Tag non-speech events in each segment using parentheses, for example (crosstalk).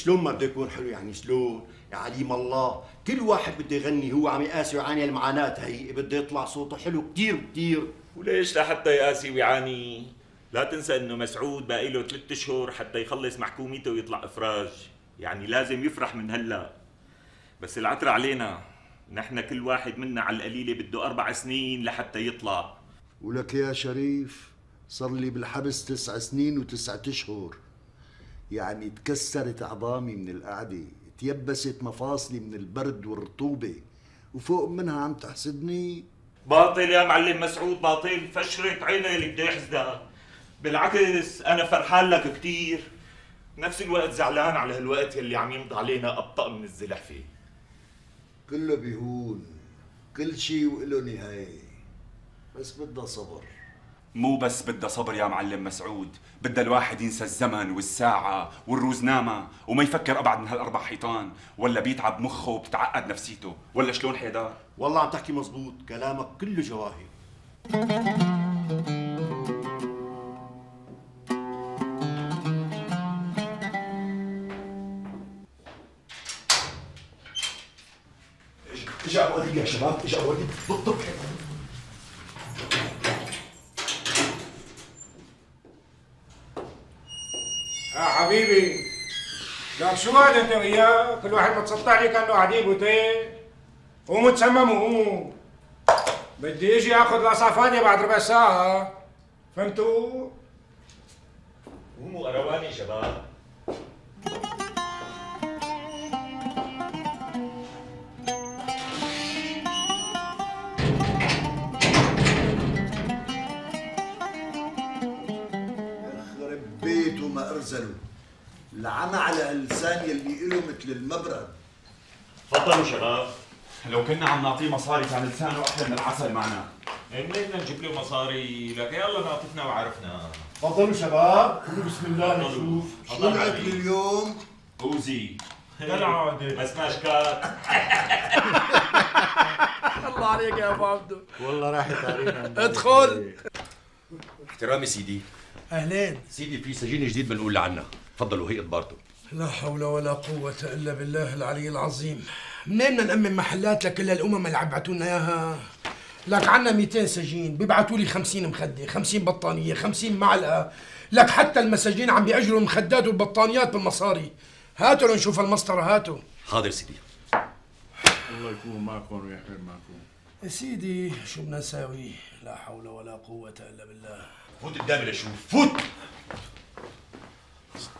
شلون ما بده يكون حلو؟ يعني شلون؟ يا عليم الله. كل واحد بده يغني هو عم يقاسي ويعاني المعاناة هي. بده يطلع صوته حلو كتير كتير. وليش لحتى يقاسي ويعاني؟ لا تنسى إنه مسعود باقي له ثلاث أشهر حتى يخلص محكوميته ويطلع إفراج. يعني لازم يفرح من هلا. بس العترة علينا. نحن كل واحد منا على القليلة بده أربع سنين لحتى يطلع. ولك يا شريف صار لي بالحبس تسع سنين وتسعة أشهر. يعني تكسرت عظامي من القعدة تيبست مفاصلي من البرد والرطوبة وفوق منها عم تحسدني. باطل يا معلم مسعود باطل. فشرت عيني اللي بده يحسدها بالعكس أنا فرحان لك كتير. نفس الوقت زعلان على هالوقت يلي عم يمضي علينا أبطأ من الزلحفة. كله بيهون. كل شيء وله نهاية. بس بدها صبر. مو بس بدها صبر يا معلم مسعود بدها الواحد ينسى الزمن والساعة والروزنامة وما يفكر أبعد من هالأربع حيطان ولا بيتعب مخه وبتتعقد نفسيته ولا شلون حيدار؟ والله عم تحكي مزبوط كلامك كله جواهر. اجا اواديك يا شباب إجا اواديك بالضبط يا حبيبي. لك شو هذا أنت وياه؟ كل واحد متسطع عليه كأنه قاعدين بوتيه قوموا تسمموا قوموا بدي أجي اخذ القصعة فاضية بعد ربع ساعة. فهمتوا؟ قوموا أرواني شباب. يخرب بيته ما ارزلوا العمى على اللسان يلي إله مثل المبرد. تفضلوا شباب. لو كنا عم نعطيه مصاري كان لسانه أحلى من العسل معنا. منين بدنا نجيب له مصاري؟ لك يلا ناطفنا وعرفنا. تفضلوا شباب. بسم الله نشوف. شو الأكل اليوم؟ أوزي. كالعادة (laughs) بس ماشكات (laughs) الله عليك يا أبو عبدو. والله راحت علينا ادخل. احترامي سيدي. أهلين. سيدي في سجين جديد بنقول لعنا. تفضلوا هي إدبارته. لا حول ولا قوة إلا بالله العلي العظيم. منين بدنا نأمن محلات لكل الأمم اللي عبعتوا لنا إياها؟ لك عنا 200 سجين بيبعتوا لي 50 مخدة 50 بطانية 50 معلقة. لك حتى المساجين عم بيأجروا المخدات والبطانيات بالمصاري. هاتوا لنشوف المسطرة هاتوا. حاضر سيدي. الله يكون معكم ويحمل معكم. يا سيدي شو بدنا نساوي؟ لا حول ولا قوة إلا بالله. فوت قدامي لشوف فوت!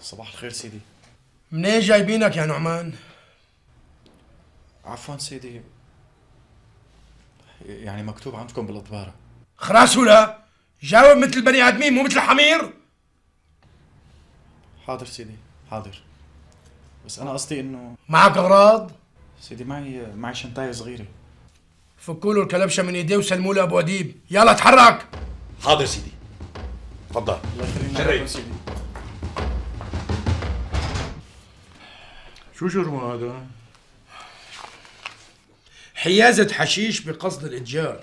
صباح الخير سيدي. منين جايبينك يا نعمان؟ عفوا سيدي. يعني مكتوب عندكم بالإضبارة. خراس ولاه جاوب مثل البني آدمين مو مثل الحمير؟ حاضر سيدي حاضر. بس أنا قصدي إنه معك أغراض؟ سيدي معي معي شنطاية صغيرة. فكوا له الكلبشة من ايديه وسلموا له أبو أديب. يلا اتحرك. حاضر سيدي. تفضل. الله. عليكم سيدي. شو جرمه هذا؟ حيازة حشيش بقصد الإتجار.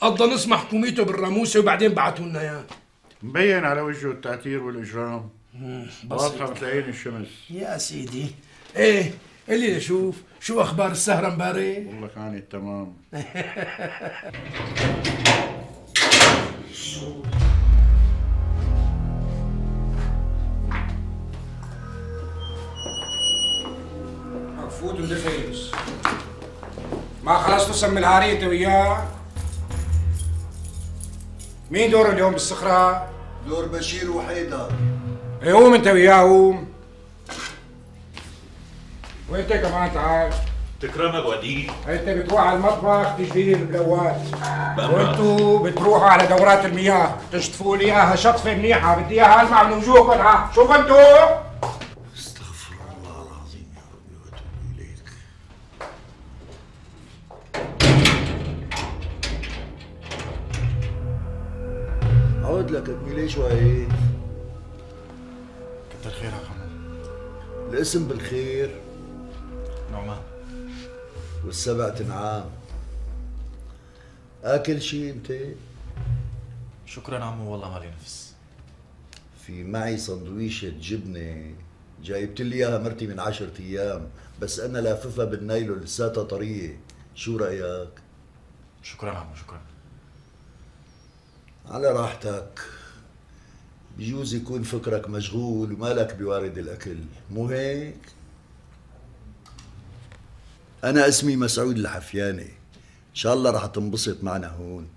قضى نص محكوميته بالراموسة وبعدين بعتوا لنا إياه. مبين على وجهه التعتير والإجرام. واضحة مثل عين الشمس. يا سيدي. إيه اللي نشوف شو أخبار السهرة امبارح؟ والله كان تمام (laughs) فوت ودفيس ما خلصتوا سم الهاري أنت وياه. مين دور اليوم بالصخرة؟ دور بشير وحيدر. قوم أنت وياه قوم. وانت كمان تعال؟ تكرم أبو اديب أنت بتروح على المطبخ تجلي لي البلوات. وأنتوا بتروحوا على دورات المياه. تشطفوا لي إياها شطفة منيحة. بدي إياها ألمع من وجوهكم. ها شوف أنتوا. ابني ليش واقف؟ كتر خيرك عمو الاسم بالخير. نعمان والسبع تنعام. آكل شي أنت؟ شكرا عمو والله مالي نفس. في معي سندويشة جبنة. جايبت لي إياها مرتي من عشرة أيام بس أنا لاففها بالنايلو لساتها طرية. شو رأيك؟ شكرا عمو شكرا. على راحتك. بجوز يكون فكرك مشغول ومالك بوارد الأكل مو هيك؟ أنا اسمي مسعود الحفياني. إن شاء الله رح تنبسط معنا هون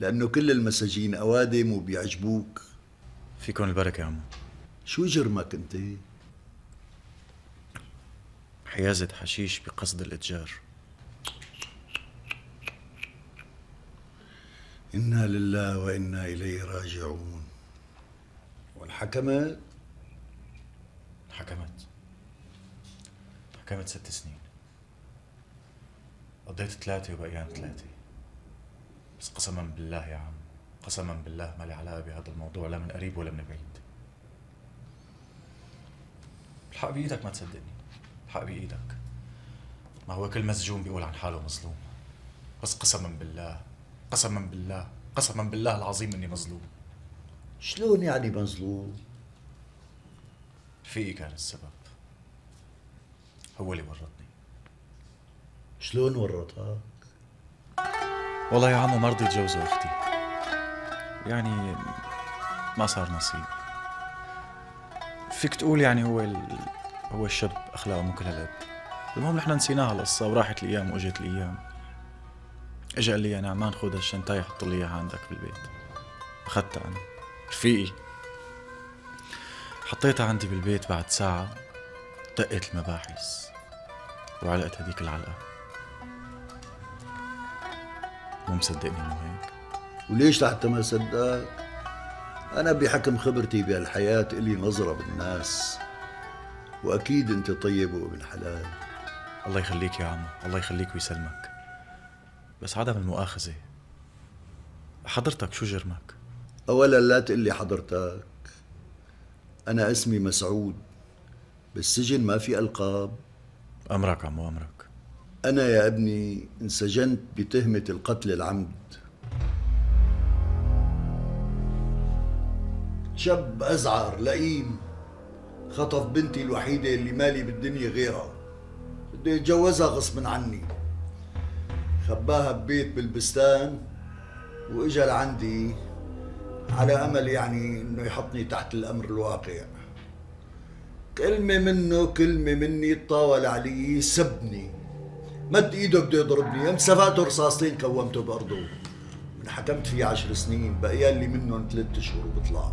لأنه كل المساجين أوادم وبيعجبوك. فيكم البركة يا عمو. شو جرمك أنت؟ حيازة حشيش بقصد الإتجار. إنا لله وإنا إليه راجعون. والحكمت حكمت حكمت ست سنين. قضيت ثلاثة وبقيان ثلاثة. بس قسما بالله يا عم قسما بالله ما لي علاقة بهذا الموضوع لا من قريب ولا من بعيد. الحق بإيدك ما تصدقني. الحق بإيدك. ما هو كل مسجون بيقول عن حاله مظلوم. بس قسما بالله. قسما بالله قسما بالله العظيم إني مظلوم. شلون يعني مظلوم؟ رفيقي كان السبب. هو اللي ورطني. شلون ورطك؟ والله يا عمو ما اتجوزه أختي. يعني ما صار نصيب. فيك تقول يعني هو ال... هو الشاب أخلاقه مو كل هالقد المهم نحن نسيناها القصة وراحت الأيام وإجت الأيام. اجى قال لي يا نعمان خذ هالشنطايه حط لي إياها عندك بالبيت. أخذتها أنا. رفيقي. حطيتها عندي بالبيت بعد ساعة. دقت المباحث. وعلقت هديك العلقة. مو مصدقني مو هيك؟ وليش لحتى ما صدقك؟ أنا بحكم خبرتي بهالحياة إلي نظرة بالناس. وأكيد أنت طيب وأبن حلال. الله يخليك يا عمو. الله يخليك ويسلمك. بس عدم المؤاخذة. حضرتك شو جرمك؟ أولا لا تقلي حضرتك. أنا اسمي مسعود. بالسجن ما في ألقاب. أمرك عمو أمرك. أنا يا ابني انسجنت بتهمة القتل العمد. شاب أزعر لئيم. خطف بنتي الوحيدة اللي مالي بالدنيا غيرها. بده يتجوزها غصبا عني. خباها ببيت بالبستان وإجا لعندي على أمل يعني إنه يحطني تحت الأمر الواقع. كلمة منه كلمة مني تطاول علي سبني. مد إيده بده يضربني. يوم سفقته رصاصتين كومته بأرضه. من حكمت فيه عشر سنين. بقيان لي منهم ثلاث اشهر وبطلع.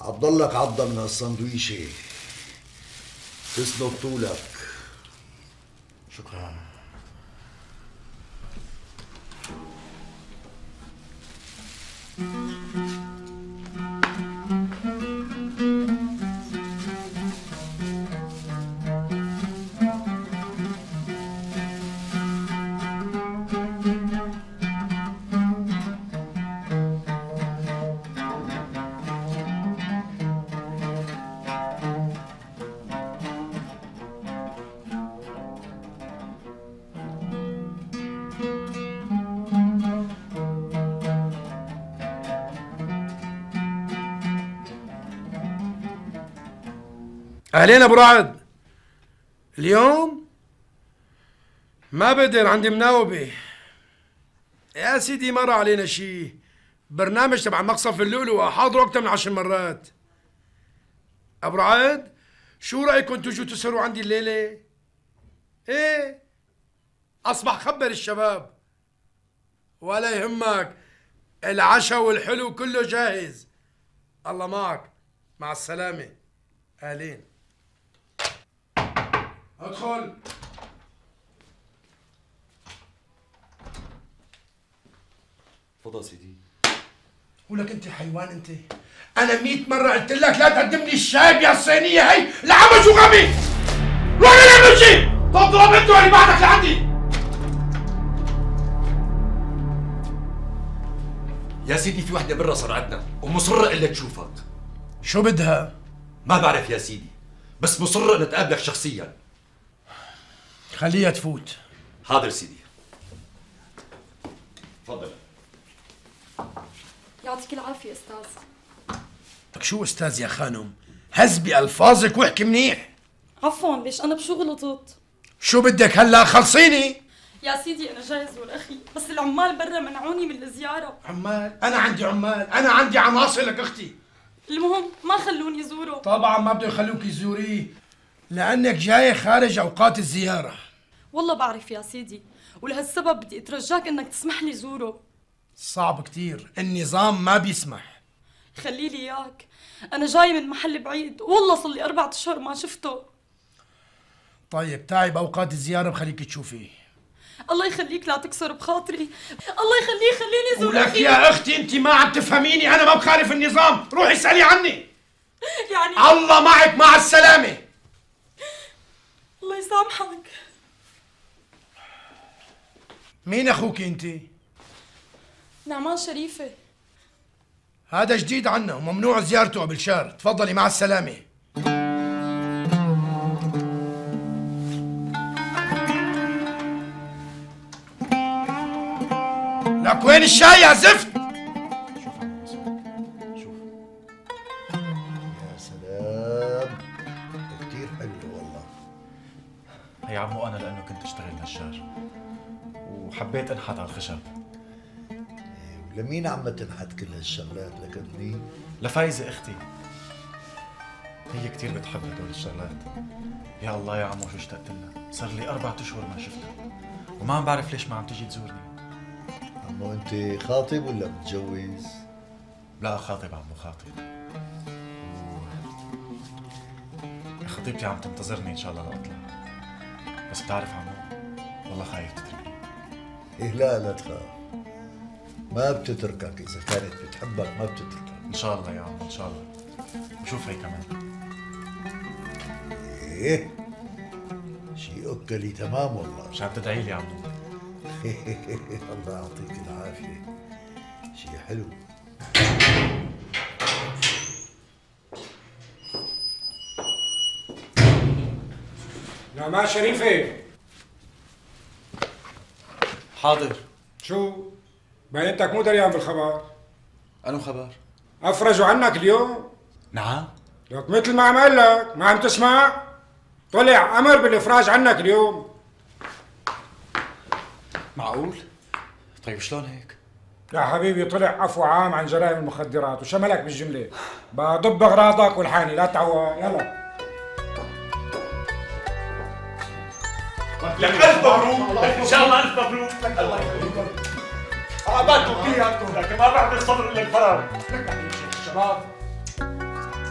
عضلك عضة من هالسندويشة تسند طولك شكرا. أهلين أبو رعد. اليوم ما بقدر عندي مناوبة. يا سيدي مر علينا شي. برنامج تبع مقصف اللؤلؤة حاضره أكتر من عشر مرات. أبو رعد شو رأيكم تجوا تسهروا عندي الليلة؟ إيه؟ أصبح خبر الشباب. ولا يهمك العشاء والحلو كله جاهز. الله معك. مع السلامة. أهلين. ادخل تفضل سيدي. ولك انت حيوان انت. أنا مئة مرة قلت لك لا تقدم لي الشاي يا الصينية هي. لعمج وغبي روح لي شيء تضرب انت اللي بعدك لعندي؟ يا سيدي في وحدة برا صرعتنا ومصرة إلا تشوفك. شو بدها؟ ما بعرف يا سيدي بس مصرة نتقابلك شخصيا. خليها تفوت. حاضر سيدي. تفضل. يعطيك العافية أستاذ. لك شو أستاذ يا خانم؟ هز بألفاظك واحكي منيح. عفوا ليش أنا بشو غلطت؟ شو بدك هلا؟ خلصيني. يا سيدي أنا جاي أزور أخي بس العمال برا منعوني من الزيارة. عمال؟ أنا عندي عمال. أنا عندي عناصر لك أختي. المهم ما خلوني زوره. طبعا ما بده يخلوك يزوريه. لأنك جاية خارج أوقات الزيارة. والله بعرف يا سيدي ولهالسبب بدي أترجاك إنك تسمح لي زوره. صعب كتير النظام ما بيسمح. خلي لي إياك أنا جاي من محل بعيد والله صار لي أربعة أشهر ما شفته. طيب تعي باوقات الزيارة بخليك تشوفيه الله يخليك لا تكسر بخاطري. الله يخليه خليني زور ولك يا أختي أنت ما عم تفهميني أنا ما بخالف النظام. روحي اسألي عني. (laughs) يعني الله معك مع السلامة. الله يسامحك. مين أخوك أنت؟ نعمان شريفة. هذا جديد عنا وممنوع زيارته قبل شهر تفضلي مع السلامة. لك وين الشاي يا زفت؟ يا سلام. كتير حلو والله. هي عمو أنا لأنه كنت اشتغل نجار وحبيت أنحت على الخشب. ولمين عم تنحت كل هالشغلات لكتني لفايزة أختي. هي كتير بتحب هدول الشغلات. يا الله يا عمو شو اشتقت لها؟ صار لي أربعة أشهر ما شفتها. وما عم بعرف ليش ما عم تيجي تزورني. عمو أنت خاطب ولا متجوز؟ لا خاطب عمو خاطب. خطيبتي عم تنتظرني إن شاء الله لأطلع. بس بتعرف عمو والله خايف تتركني. إيه لا لا تخاف ما بتتركك إذا كانت بتحبك ما بتتركك. إن شاء الله يا عمو إن شاء الله. وشوف هي كمان. إيه؟ شيء أكلي تمام والله. مش عم تدعي لي عمو (laughs) الله يعطيك العافية. شيء حلو. نعمان شريفة. حاضر. شو؟ بينتك مو دريان بالخبر. أنو خبر؟ أفرجوا عنك اليوم. نعم. لك مثل ما عم قال لك. ما عم تسمع؟ طلع أمر بالإفراج عنك اليوم. معقول؟ طيب شلون هيك؟ يا حبيبي طلع عفو عام عن جرائم المخدرات وشملك بالجملة. بضب أغراضك والحاني لا تعوى. يلا. لك ألف مبروك. إن شاء الله ألف مبروك. الله يخليك عبالكم كلياتكم لكن ما بعد الصبر إلا الفراغ. لك يا الشباب.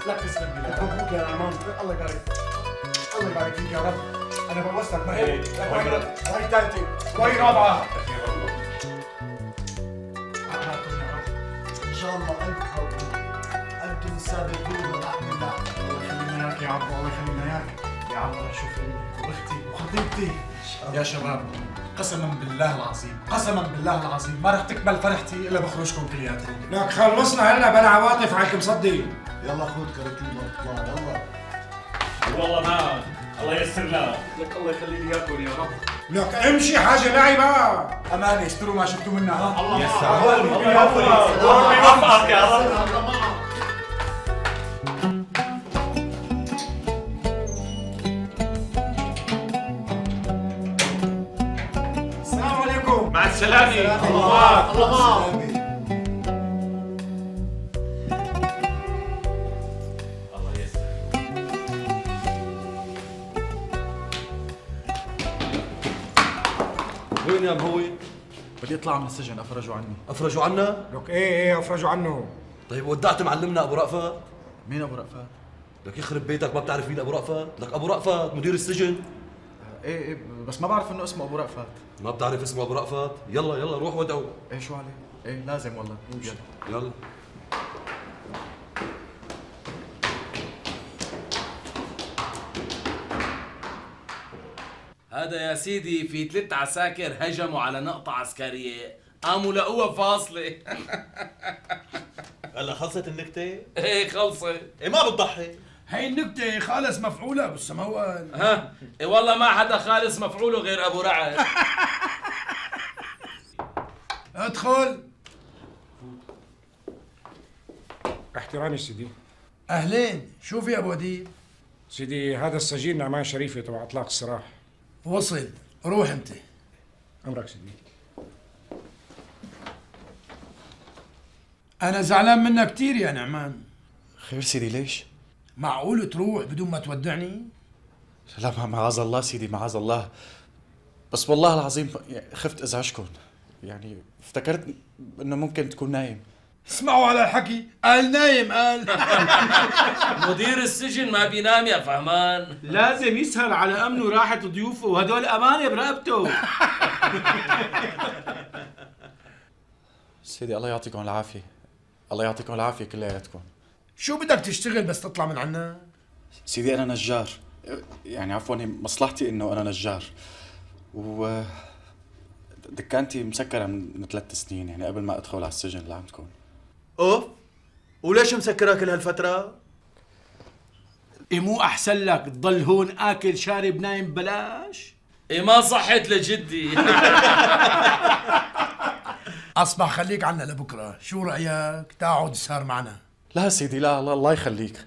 لك تسلم لي. لك مبروك يا نعمان الله يبارك الله يبارك فيك يا رب. أنا بوصلك ما هي لك وين؟ وين؟ ثالثه وين رابعة؟ إن شاء الله مبروك أنتم السابقون ورحمة الله. الله يخلينا اياك يا عمو الله يخلينا اياك يا الله شوف امي واختي وخطيبتي. يا شباب قسما بالله العظيم قسما بالله العظيم ما رح تكمل فرحتي إلا بخروجكم كلياتكم لك خلصنا هلا بلا عواطف عليك مصدي يلا خذ كراتين اطلع يلا والله ما الله ييسر لك. لك الله يخلي لي إياكم يا رب. لك امشي حاجة معي بقى امانه اشتروا ما شفتوا منها. ها الله سلام. الله يوفقك يا رب. السلام السلامة الله الله وين يا مهوي؟ بدي اطلع من السجن أفرجوا عني أفرجوا عنا؟ لك إيه إيه أفرجوا عنه طيب ودعت معلمنا أبو رأفت؟ مين أبو رأفت؟ لك يخرب بيتك ما بتعرف مين أبو رأفت؟ لك أبو رأفت مدير السجن إيه إيه بس ما بعرف إنه اسمه أبو رأفت. ما بتعرف اسمه أبو رأفت؟ يلا يلا روح ودعوا إيه شو عليه؟ إيه لازم والله. يلا. يلا. هذا يا سيدي في ثلاث عساكر هجموا على نقطة عسكرية. قاموا لقوها فاصلة. (laughs) هلا خلصت النكتة؟ إيه خلصت. إيه ما بتضحي. هي النكتة خالص مفعولة بالسماوات ها؟ إيه والله ما حدا خالص مفعوله غير أبو رعد. (laughs) أدخل. احترامي سيدي. أهلين. شوف يا أبو أديب. سيدي هذا السجين نعمان شريفي تبع إطلاق السراح وصل. روح أنت. أمرك سيدي. أنا زعلان منك كثير يا نعمان. خير سيدي ليش؟ معقول تروح بدون ما تودعني؟ لا ما معاذ الله سيدي معاذ الله. بس والله العظيم خفت ازعجكم يعني افتكرت إنه ممكن تكون نايم. اسمعوا على الحكي. قال نايم قال. (laughs) مدير السجن ما بينام يا فهمان. لازم يسهر على امنه وراحة ضيوفه وهدول امانه برقبته. (laughs) سيدي الله يعطيكم العافية. الله يعطيكم العافية كلياتكم. شو بدك تشتغل بس تطلع من عنا؟ سيدي أنا نجار. يعني عفوا مصلحتي إنه أنا نجار. و دكانتي مسكرة من ثلاث سنين يعني قبل ما أدخل على السجن اللي عندكم أوف وليش مسكرها كل هالفترة؟ إيه مو أحسن لك تضل هون آكل شارب نايم ببلاش؟ إيه ما صحت لجدي. (laughs) أصبح خليك عنا لبكرة. شو رأيك؟ تقعد تسهر معنا. لا سيدي لا الله, الله يخليك.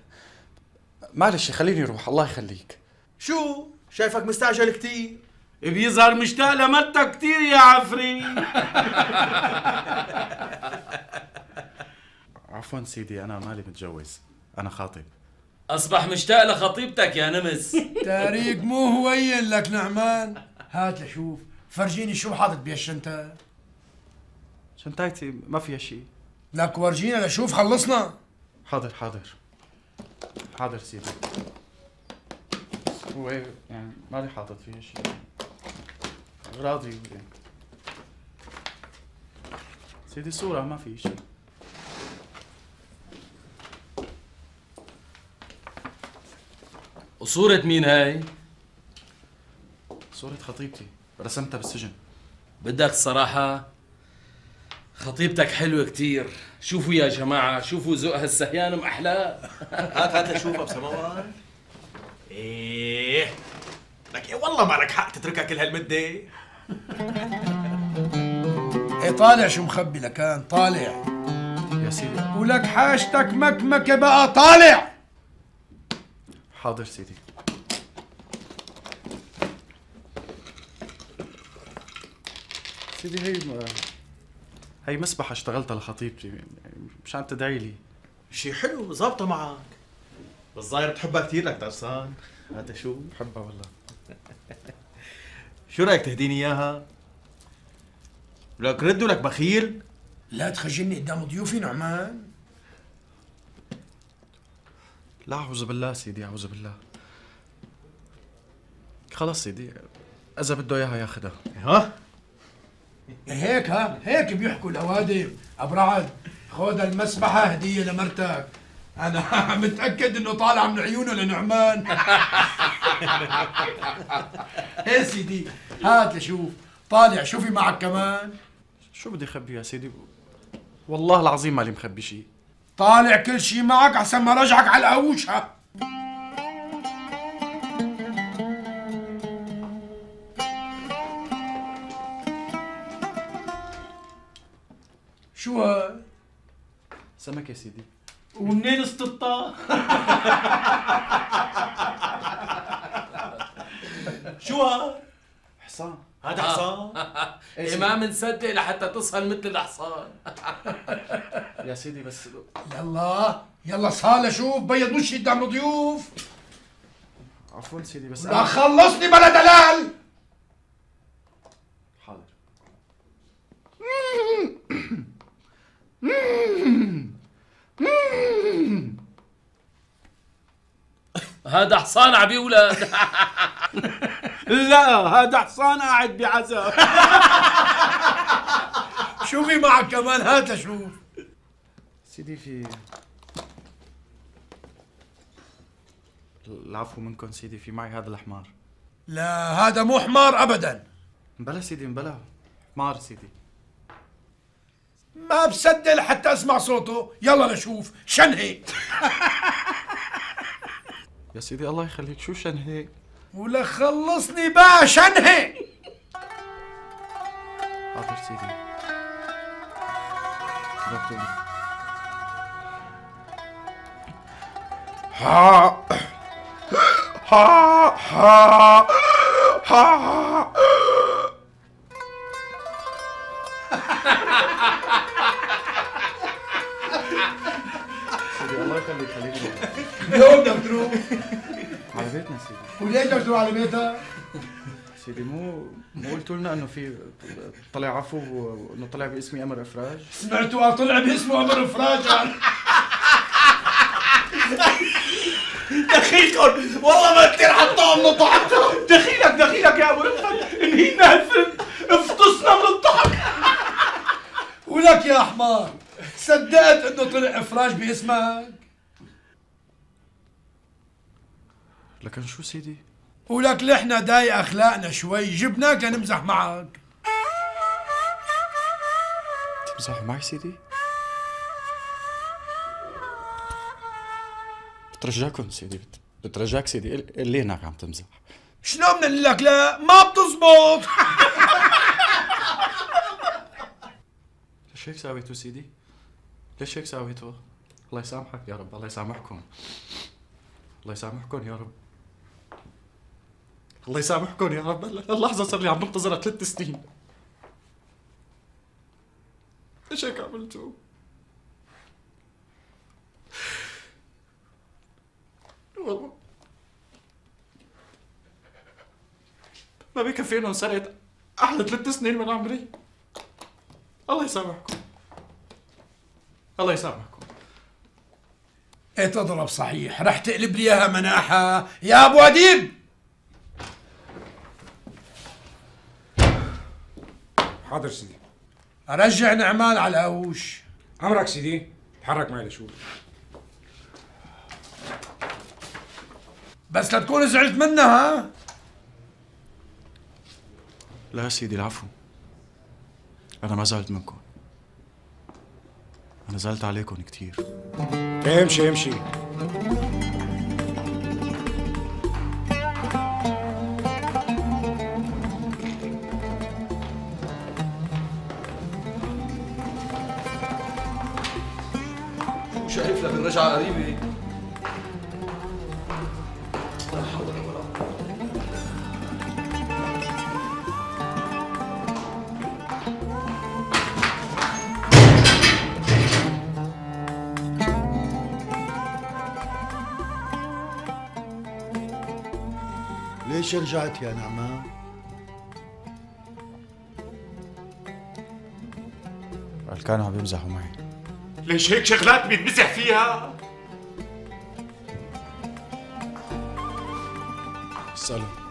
معلش خليني أروح الله يخليك. شو؟ شايفك مستعجل كتير؟ بيظهر مشتاق لمرتك كتير يا عفري. (laughs) عفوا سيدي أنا مالي متجوز. أنا خاطب أصبح مشتاق لخطيبتك يا نمس. (laughs) تاريك مو هوين لك نعمان. هات لشوف فرجيني شو حاطط بهالشنطه شنطايتي ما فيها شيء لك ورجينا لشوف خلصنا. حاضر حاضر. حاضر سيدي. هو إيه، يعني مالي حاطط فيها شيء؟ راضي يعني. سيدي صورة ما في شيء. وصورة مين هاي؟ صورة خطيبتي. رسمتها بالسجن. بدك الصراحة خطيبتك حلوة كتير. شوفوا يا جماعة شوفوا ذوق هالسهيان محلاه هات هات لشوفها بسماوات. إيه. لك إيه والله ما لك حق تتركها كل هالمدة إيه طالع شو مخبي لكان؟ طالع. يا سيدي. ولك حاجتك مكمكة بقى طالع. حاضر سيدي. سيدي هي هي مسبحة اشتغلتها لخطيبتي يعني مشان تدعي لي. شي حلو ظابطة معك. بالظاهر بتحبها كثير لك درسان هذا شو؟ بحبها والله. شو رأيك تهديني إياها؟ لك رد لك بخيل. لا تخجلني قدام ضيوفي نعمان. لا أعوذ بالله سيدي أعوذ بالله. خلص سيدي إذا بده إياها ياخذها. ها؟ هيك ها؟ هيك بيحكوا الاوادم ابرعد خذ المسبحة هدية لمرتك. أنا (laughs) متأكد إنه طالع من عيونه لنعمان. (laughs) إيه سيدي هات لشوف. طالع شوفي معك كمان. شو بدي أخبي يا سيدي؟ والله العظيم مالي مخبي شيء طالع كل شي معك عشان ما رجعك على القاووش ها شو هاد؟ سمك يا سيدي. ومنين استطاع. (laughs) شو هاد؟ حصان. هذا حصان. (laughs) إيه ما منصدق لحتى تصهل مثل الحصان. (laughs) يا سيدي بس يلا يلا صالة شوف بيض وشي قدام الضيوف. عفوا سيدي بس لا خلصني بلا دلال. هذا حصان عم بيولد لا هذا حصان قاعد بعزاء شو في معك كمان هات شوف سيدي في العفو منكم سيدي في معي هذا الحمار. لا هذا مو حمار ابدا. بلا سيدي بلا. حمار سيدي. ما بصدق لحتى أسمع صوته. يلا نشوف. شن هيك؟ يا سيدي الله يخليك. شو شن هيك؟ ولا خلصني بقى. شن هيك؟ حاضر سيدي. دكتور. ها. ها. ها. ها. (laughs) الله يخليك خليك اليوم بدك تروح على بيتنا سيدي. وليش بدك تروح على بيتك؟ سيدي مو مو قلتوا لنا إنه في طلع عفو وإنه طلع باسمي أمر إفراج؟ سمعتوا طلع باسمه أمر فراج دخيلكم. والله ما كثير حطوها من الضحك دخيلك دخيلك يا أبو رفعت. انهينا الفيلم افطسنا من الضحك ولك يا حمار صدقت انه طلع افراج باسمك. لكن شو سيدي؟ ولك لحنا داي اخلاقنا شوي جبناك لنمزح معك. تمزح معي سيدي؟ بترجاكم سيدي بت- بترجاك سيدي. قل- قل لي انك عم تمزح. شلون بدنا نقول لك؟ لا ما بتزبط. (laughs) ليش هيك ساويتوا سيدي؟ ليش هيك ساويتوا؟ الله يسامحك يا رب الله يسامحكم. الله يسامحكم يا رب. الله يسامحكم يا رب. اللحظة صار لي عم بنتظرها ثلاث سنين. ليش هيك عملتوا؟ والله. ما بكفي إنه سرقت أحلى ثلاث سنين من عمري. الله يسامحكم. الله يسامحكم. إيه تضرب صحيح. رح تقلب لي إياها مناحة. يا أبو أديب! حاضر سيدي. أرجع نعمان على القوش أمرك سيدي. تحرك معي لشوف بس لا تكون زعلت منها ها؟ لا سيدي العفو. أنا ما زعلت منكم. أنا زعلت عليكم كتير. امشي امشي. شو شايف لك الرجعة قريبة ليش رجعت يا نعمان؟ قال كانوا عم يمزحوا معي ليش هيك شغلات بيتمزح فيها؟ اسألوا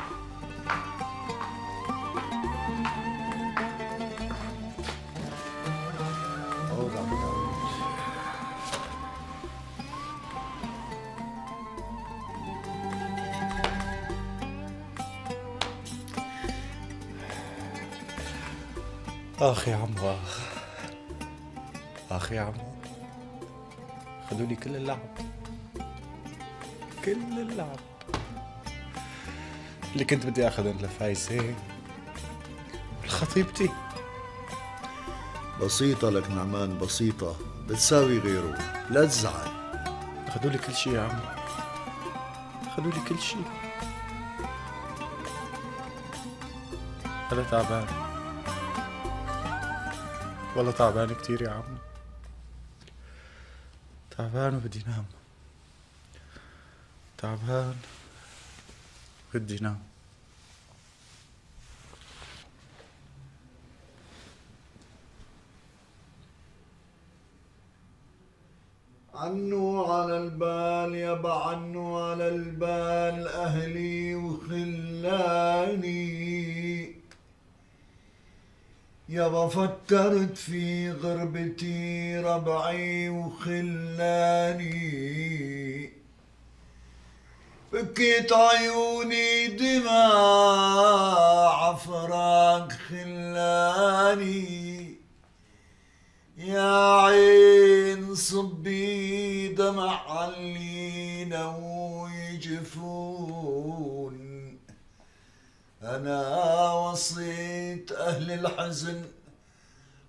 آخ يا عمو آخ. آخ يا عمو خذوا لي كل اللعب. كل اللعب. اللي كنت بدي اخذهم لفايزة لخطيبتي بسيطة لك نعمان بسيطة. بتساوي غيره. لا تزعل. اخذوا لي كل شيء يا عمو اخذوا لي كل شيء أنا تعبان. والله تعبان كتير يا عمو. تعبان وبدي نام. تعبان بدي نام عنو على البال يابا عنو على البال أهلي وخلاني يابا فكرت في غربتي ربعي وخلاني. بكيت عيوني دماع فراق خلاني. يا عين صبي دمع علينا ويجفون. أنا وصيت أهل الحزن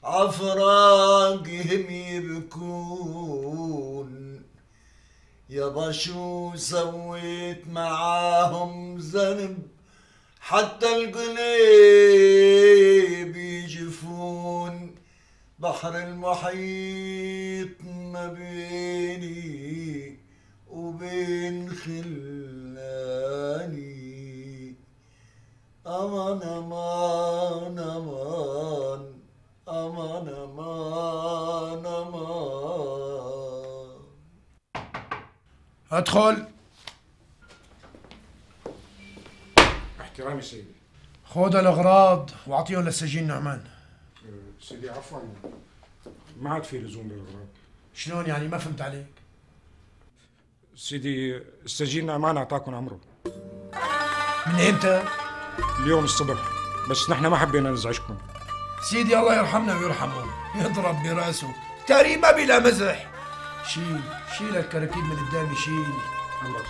عفراقهم يبكون. يابا شو سويت معاهم ذنب حتى القليب يجفون. بحر المحيط ما بيني وبين خلاني. أمان أمان أمان. أمان أمان أدخل. احترامي سيدي. خذ الأغراض وأعطيهم للسجين نعمان. سيدي عفوا. ما عاد في لزوم للأغراض. شلون يعني؟ ما فهمت عليك. سيدي السجين نعمان أعطاكم عمره من إمتى؟ اليوم الصبح. بس نحن ما حبينا نزعجكم. سيدي الله يرحمنا ويرحمه يضرب براسه. تاري ما بلا مزح. شيل شيل الكراكيب من قدامي شيل. الله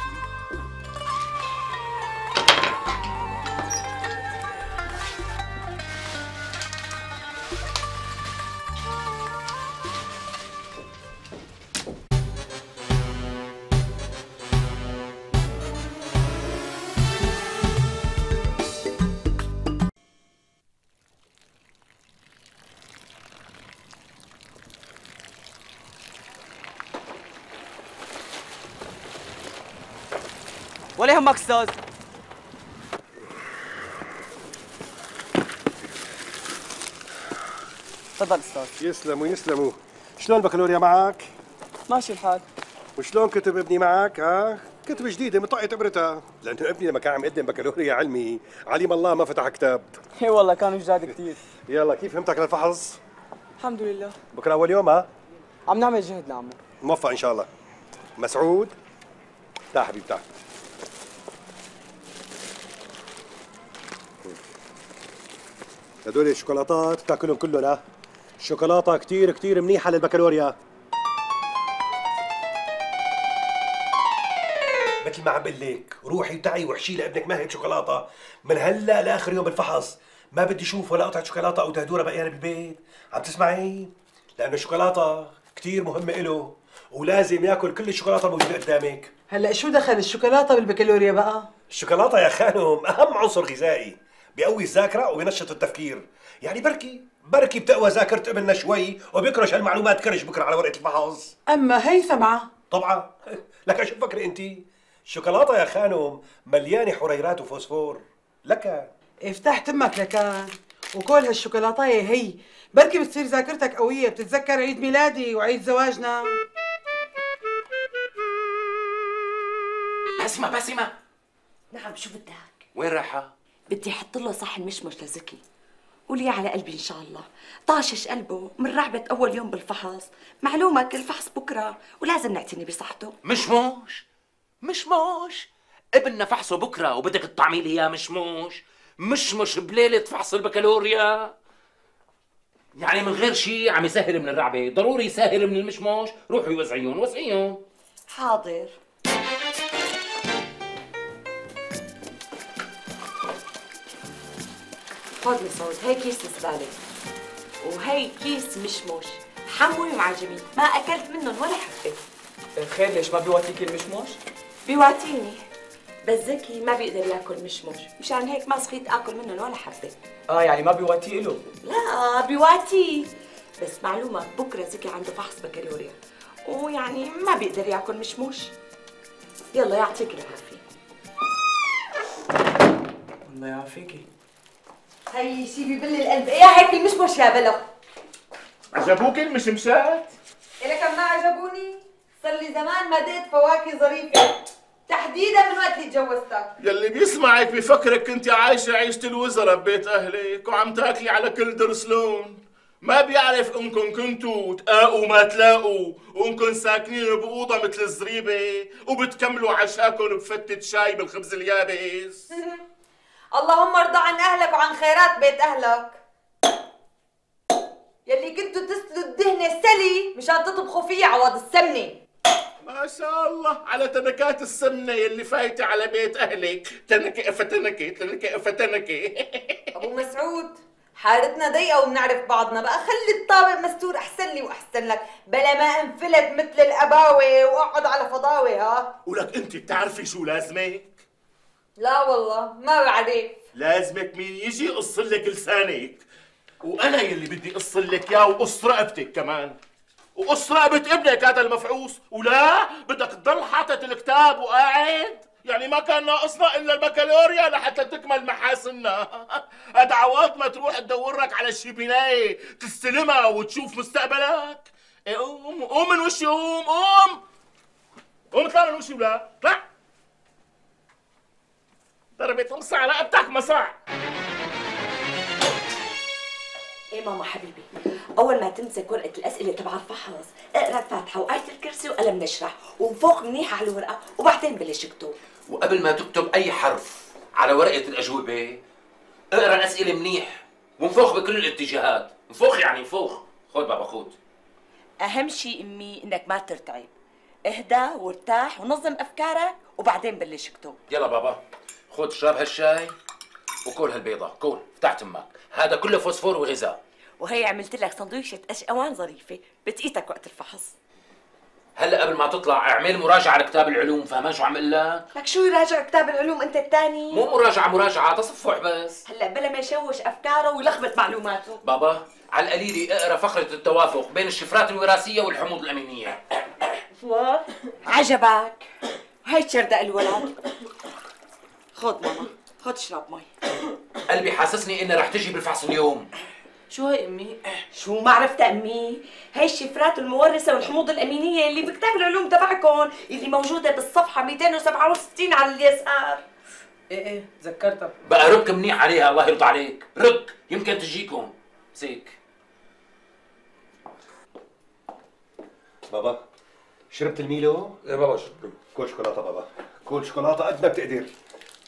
يهمك أستاذ تفضل أستاذ يسلموا يسلموا. شلون البكالوريا معك؟ ماشي الحال. وشلون كتب ابني معك ها؟ كتب جديدة مطقت ابرتها لأنه ابني لما كان عم يقدم بكالوريا علمي عليم الله ما فتح كتاب. إي والله كانوا جداد كثير (laughs) يلا كيف فهمتك للفحص؟ الحمد لله. بكرة أول يوم ها؟ عم نعمل جهدنا عمو موفق إن شاء الله. مسعود؟ تعال حبيبي تعال. هدول الشوكولاتات بتاكلهم كلهم ها؟ الشوكولاتة كتير كتير منيحة للبكالوريا. مثل ما عم بقول لك روحي تعي وحشي لابنك ما هي شوكولاتة. من هلا لآخر يوم الفحص ما بدي أشوف ولا قطعه شوكولاتة أو تهدوره بقيانه بالبيت. عم تسمعي؟ لأنه الشوكولاتة كثير مهمة له ولازم ياكل كل الشوكولاتة الموجودة قدامك. هلا شو دخل الشوكولاتة بالبكالوريا بقى؟ الشوكولاتة يا خانم أهم عنصر غذائي. بيقوي الذاكرة وبينشط التفكير. يعني بركي بركي بتقوى ذاكرة ابننا شوي وبيكرش هالمعلومات كرش بكرة على ورقة الفحص. أما هي سمعة. طبعا. (laughs) لك شو فكري أنت. الشوكولاته يا خانم مليانة حريرات وفوسفور. لك. افتح تمك لكان وكل هالشوكولاتايه هي. بركي بتصير ذاكرتك قوية بتتذكر عيد ميلادي وعيد زواجنا. بسمة بسمة. نعم شو بدك؟ وين رايحة؟ بدي أحط له صحن مشمش لزكي. قولي على قلبي إن شاء الله. طاشش قلبه من رعبة أول يوم بالفحص. معلومك الفحص بكرة ولازم نعتني بصحته. مشموش مشموش ابننا فحصه بكرة وبدك تطعمي لي إياه مشموش مشمش بليلة فحص البكالوريا. يعني من غير شيء عم يسهل من الرعبة. ضروري يسهل من المشموش روحي وزعيهم وزعيهم. حاضر. خذ مسعود هي كيس زبالة وهي كيس مشموش حموي ومعجبين ما أكلت منهم ولا حبة. خير ليش ما بيواتيك المشموش؟ بيواتيني. بس زكي ما بيقدر يأكل مشموش مشان هيك ما صحيت أكل منهم ولا حبة. آه يعني ما بيواتي له لا بيواتيه بس معلومة بكرة زكي عنده فحص بكالوريا. ويعني ما بيقدر يأكل مشموش يلا يعطيك العافية. الله يعافيكي. هي سيبي بل القلب. إيه هيك المشمش يا بلا. عجبوك المشمشات؟ إلك ما عجبوني؟ صار لي زمان ما دقت فواكه ظريفة. تحديدا من وقت اللي تجوزتك يلي بيسمعك بفكرك كنت عايشة عيشة الوزراء ببيت أهلك وعم تاكلي على كل درسلون ما بيعرف انكم كنتوا تقاقوا ما تلاقوا. وانكم ساكنين بأوضة مثل الزريبة وبتكملوا عشاكم بفتة شاي بالخبز اليابس. (laughs) اللهم ارضى عن أهلك وعن خيرات بيت أهلك. يلي كنتوا تسلوا الدهنة سلي مشان تطبخوا فيها عوض السمنة. ما شاء الله على تنكات السمنة يلي فايتة على بيت أهلك تنكة فتنكة تنكة فتنكة (laughs) أبو مسعود حارتنا ضيقة وبنعرف بعضنا بقى. خلي الطابق مستور أحسن لي وأحسن لك. بلا ما أنفلت مثل الاباوة وأقعد على فضاوة ها. ولك أنت بتعرفي شو لازمك؟ لا والله ما بعرف لازمك مين يجي يقص لك لسانك. وأنا يلي بدي أقص لك اياه وقص رقبتك كمان. وقص رقبة ابنك هذا المفعوص ولا بدك تضل حاطط الكتاب وقاعد؟ يعني ما كان ناقصنا إلا البكالوريا لحتى تكمل محاسننا. (laughs) هذا عوض ما تروح تدور لك على شي بناية تستلمها وتشوف مستقبلك. إيه قوم قوم من وشي قوم قوم. قوم اطلع من وشي ولا؟ اطلع ضربت مصع رقبتك مصع إيه ماما حبيبي؟ أول ما تمسك ورقة الأسئلة تبع الفحص اقرأ الفاتحه وايه الكرسي وقلم نشرح وانفخ منيح على الورقة وبعدين بلش اكتب. وقبل ما تكتب أي حرف على ورقة الأجوبة اقرأ الأسئلة منيح وانفخ بكل الاتجاهات. انفخ يعني انفخ خذ بابا خذ. أهم شيء أمي إنك ما ترتعب. اهدى وارتاح ونظم أفكارك وبعدين بلش اكتب. يلا بابا. خذ اشرب هالشاي وكل هالبيضة كل افتح تمك هذا كله فوسفور وغذاء. وهي عملت لك سندويشة اشقوان ظريفة بتقيتك وقت الفحص. هلأ قبل ما تطلع اعمل مراجعة لكتاب العلوم فاهمان شو عم أقول لك؟ لك شو يراجع كتاب العلوم أنت الثاني مو مراجعة مراجعة تصفح بس. هلأ بلا ما يشوش أفكاره ويلخبط معلوماته. بابا على القليل اقرأ فقرة التوافق بين الشفرات الوراثية والحموض الأمينية. فوار عجبك؟ هاي تشردق الولد. خذ ماما خذ اشرب مي. قلبي حاسسني انها رح تجي بالفحص اليوم. شو هي أمي؟ شو ما عرفت أمي؟ هي الشفرات المورثة والحموض الأمينية اللي بكتاب العلوم تبعكم اللي موجودة بالصفحة 267 على اليسار. إيه إيه تذكرتها بقى رك منيح عليها الله يرضى عليك. رك يمكن تجيكم. سيك بابا شربت الميلو؟ إيه بابا شربت. كل شوكولاتة بابا. كل شوكولاتة قد ما بتقدر.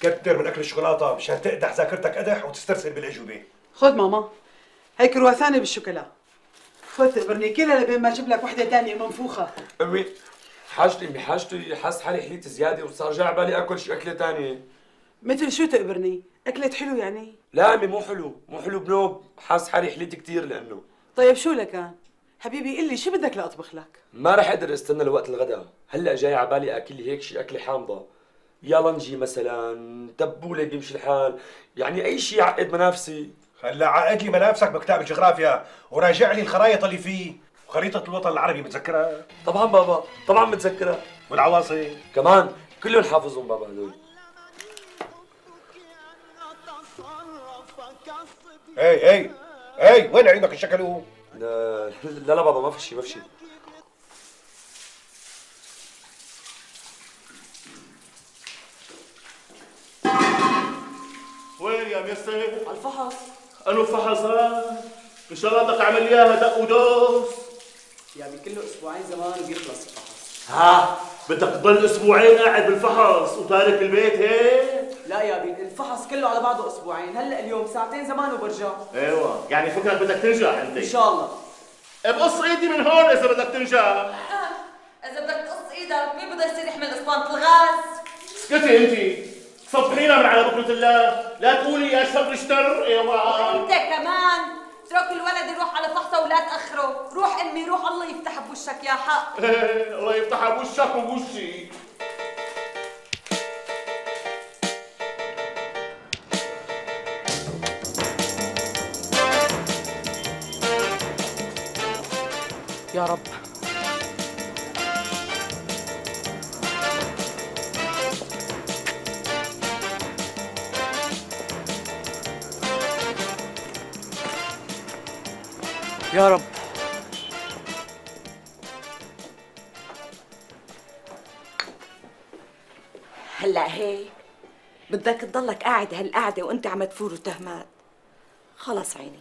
كتر من أكل الشوكولاتة مشان تقدح ذاكرتك قدح وتسترسل بالإجوبة. خذ ماما. هي كرواسانة بالشوكولا. خذ تقبرني كلها لبين ما أجيب لك وحدة ثانية منفوخة. أمي حاجتي أمي حاجتي حاسس حالي حليت زيادة وصار جاي على بالي آكل شي أكلة ثانية مثل شو تقبرني؟ اكلت حلو يعني؟ لا أمي مو حلو مو حلو بنوب حاسس حالي حليت كثير لأنه. طيب شو لكان حبيبي قل لي شو بدك لأطبخ لك؟ ما رح أقدر أستنى لوقت الغداء. هلأ جاي على بالي اكل لي هيك شي أكلة حامضة. يالنجي مثلا تبوله بيمشي الحال. يعني أي شيء يعقد منافسي. هلا عقد لي ملابسك بكتاب الجغرافيا وراجع لي الخرائط اللي فيه. وخريطه الوطن العربي متذكرها طبعا بابا طبعا متذكرها والعواصم. كمان كلهم حافظهم بابا هدول اي اي اي وين عيونك الشكلوا؟ لا لا لا بابا ما في شيء ما في شيء يا ميسر؟ الفحص. انو فحص ها؟ ان شاء الله بدك تعمل اياها دق ودوس. يعني كله أسبوعين زمان بيخلص الفحص. ها؟ بدك تضل أسبوعين قاعد بالفحص وتارك البيت هيك؟ لا يا بي الفحص كله على بعضه أسبوعين. هلأ اليوم ساعتين زمان وبرجع. أيوه. يعني فكرك بدك تنجح أنت. إن شاء الله. بقص إيدي من هون إذا بدك تنجح إذا بدك تقص إيدك مين بده يصير يحمل اسطوانه الغاز؟ اسكتي أنت. صفحينا من على بكرة الله. لا تقولي يا شر اشتر أيوه انت كمان. اترك الولد يروح على فحصه ولا تأخره. روح أمي روح الله يفتح بوشك يا حق. (laughs) الله يفتحها بوشك وبوشي. يا رب. يا رب. هلا هيك. بدك تضلك قاعد هالقعدة وانت عم تفور وتهمات. خلص عيني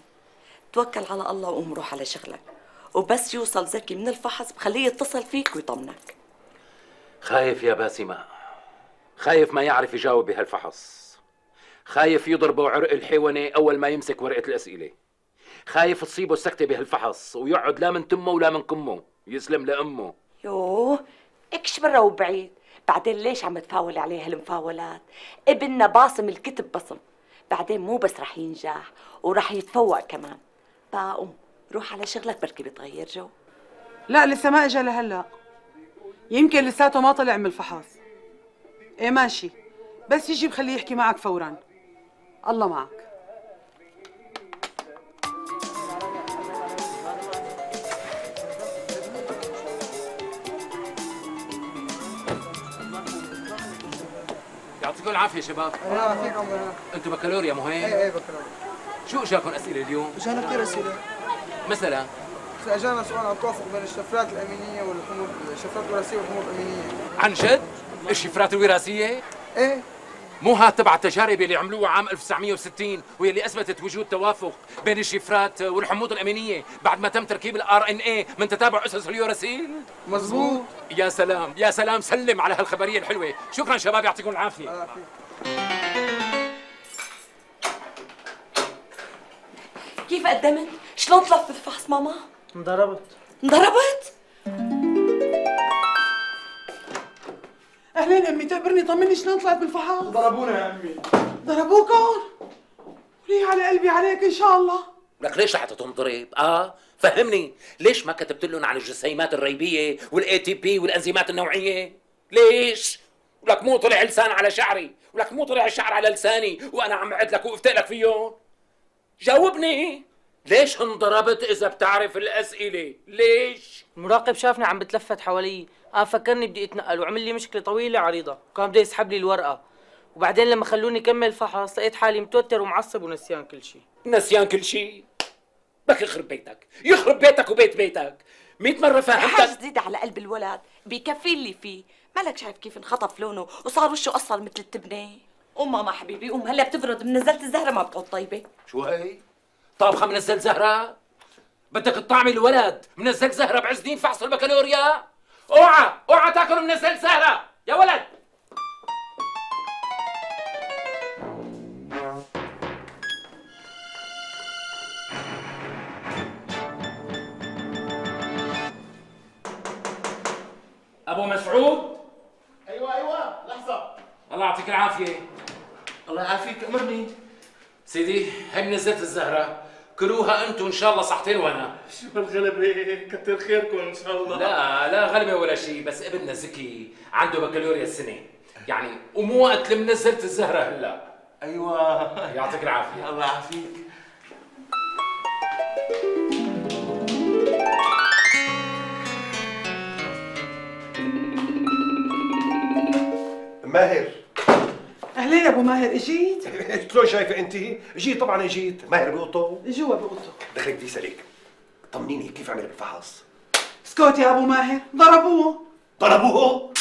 توكل على الله وقوم روح على شغلك. وبس يوصل زكي من الفحص بخليه يتصل فيك ويطمنك. خايف يا باسمة. خايف ما يعرف يجاوب بهالفحص. خايف يضربه عرق الحيوانة أول ما يمسك ورقة الأسئلة. خايف تصيبه السكتة بهالفحص ويقعد لا من تمه ولا من كمه يسلم لأمه. يوه اكش برا وبعيد؟ بعدين ليش عم تفاول عليه هالمفاولات؟ ابننا باصم الكتب بصم. بعدين مو بس رح ينجح ورح يتفوق كمان. بقى قوم روح على شغلك بركي بتغير جو. لا لسه ما اجى لهلا. يمكن لساته ما طلع من الفحص. إيه ماشي. بس يجي بخليه يحكي معك فورا. الله معك. العافية شباب. الله يعافيك عمرنا أنتم بكالوريا مهم؟ إيه إيه بكالوريا. شو اجاكم أسئلة اليوم؟ اجانا كثير أسئلة. مثلا؟ اجانا سؤال عن التوافق بين الشفرات الأمينية والحموض الشفرات الوراثية والحموض الأمينية. عن جد؟ الشفرات الوراثية؟ إيه. مو هاد تبع التجارب اللي عملوها عام 1960 واللي أثبتت وجود توافق بين الشفرات والحموض الأمينية بعد ما تم تركيب ال RNA من تتابع اسس اليوراسيل مزبوط يا سلام. يا سلام. سلم على هالخبرية الحلوة. شكرا شباب. يعطيكم العافية. كيف قدمت؟ شلون طلعت بالفحص ماما؟ انضربت. انضربت؟ أهلين أمي تقبرني طمني شلون طلعت بالفحص؟ ضربونا يا أمي. ضربوكم ولي على قلبي عليك إن شاء الله. لك ليش لحتى تنضرب؟ آه فهمني. ليش ما كتبت لهم عن الجسيمات الريبية وال ATP والأنزيمات النوعية؟ ليش؟ ولك مو طلع لسان على شعري ولك مو طلع الشعر على لساني وأنا عم اعد لك وقفت لك فيهم جاوبني. ليش انضربت إذا بتعرف الأسئلة؟ ليش؟ المراقب شافني عم بتلفت حوالي آه فكرني بدي أنقل وعمل لي مشكلة طويلة عريضه وكان بده يسحب لي الورقة. وبعدين لما خلوني كمل فحص لقيت حالي متوتر ومعصب ونسيان كل شيء. نسيان كل شيء؟ بك يخرب بيتك. يخرب بيتك وبيت بيتك. مئة مرة حاجة فهمتك جديدة على قلب الولد بكفي اللي فيه. مالك شايف كيف انخطف لونه وصار وشه أصفر مثل التبنة؟ قوم ماما حبيبي قوم هلا بتبرد من نزلت الزهرة ما بتعود طيبة. شو هي؟ طابخة منزل زهرة؟ بدك تطعمي الولد منزل زهرة بعز دين فحص البكالوريا؟ أوعى أوعى تأكل منزل زهرة يا ولد. أبو مسعود. أيوه أيوه. لحظة. الله يعطيك العافية. الله يعافيك. أمرني. سيدي هي منزلت الزهرة. كلوها أنتم إن شاء الله صحتين وأنا. شو هالغلبة كتر خيركم إن شاء الله. لا لا غلبة ولا شيء بس ابننا زكي عنده بكالوريا السنة. يعني ومو وقت اللي منزلت الزهرة هلا. أيوه. يعطيك العافية. الله يعافيك. ماهر. أهلين أبو ماهر إجيت (laughs) شلون شايفة أنت؟ إجيت طبعا إجيت ماهر بأوضته جوا بأوضته دخلك بدي أسألك طمنيني كيف عمل بالفحص؟ اسكت يا أبو ماهر ضربوه ضربوه؟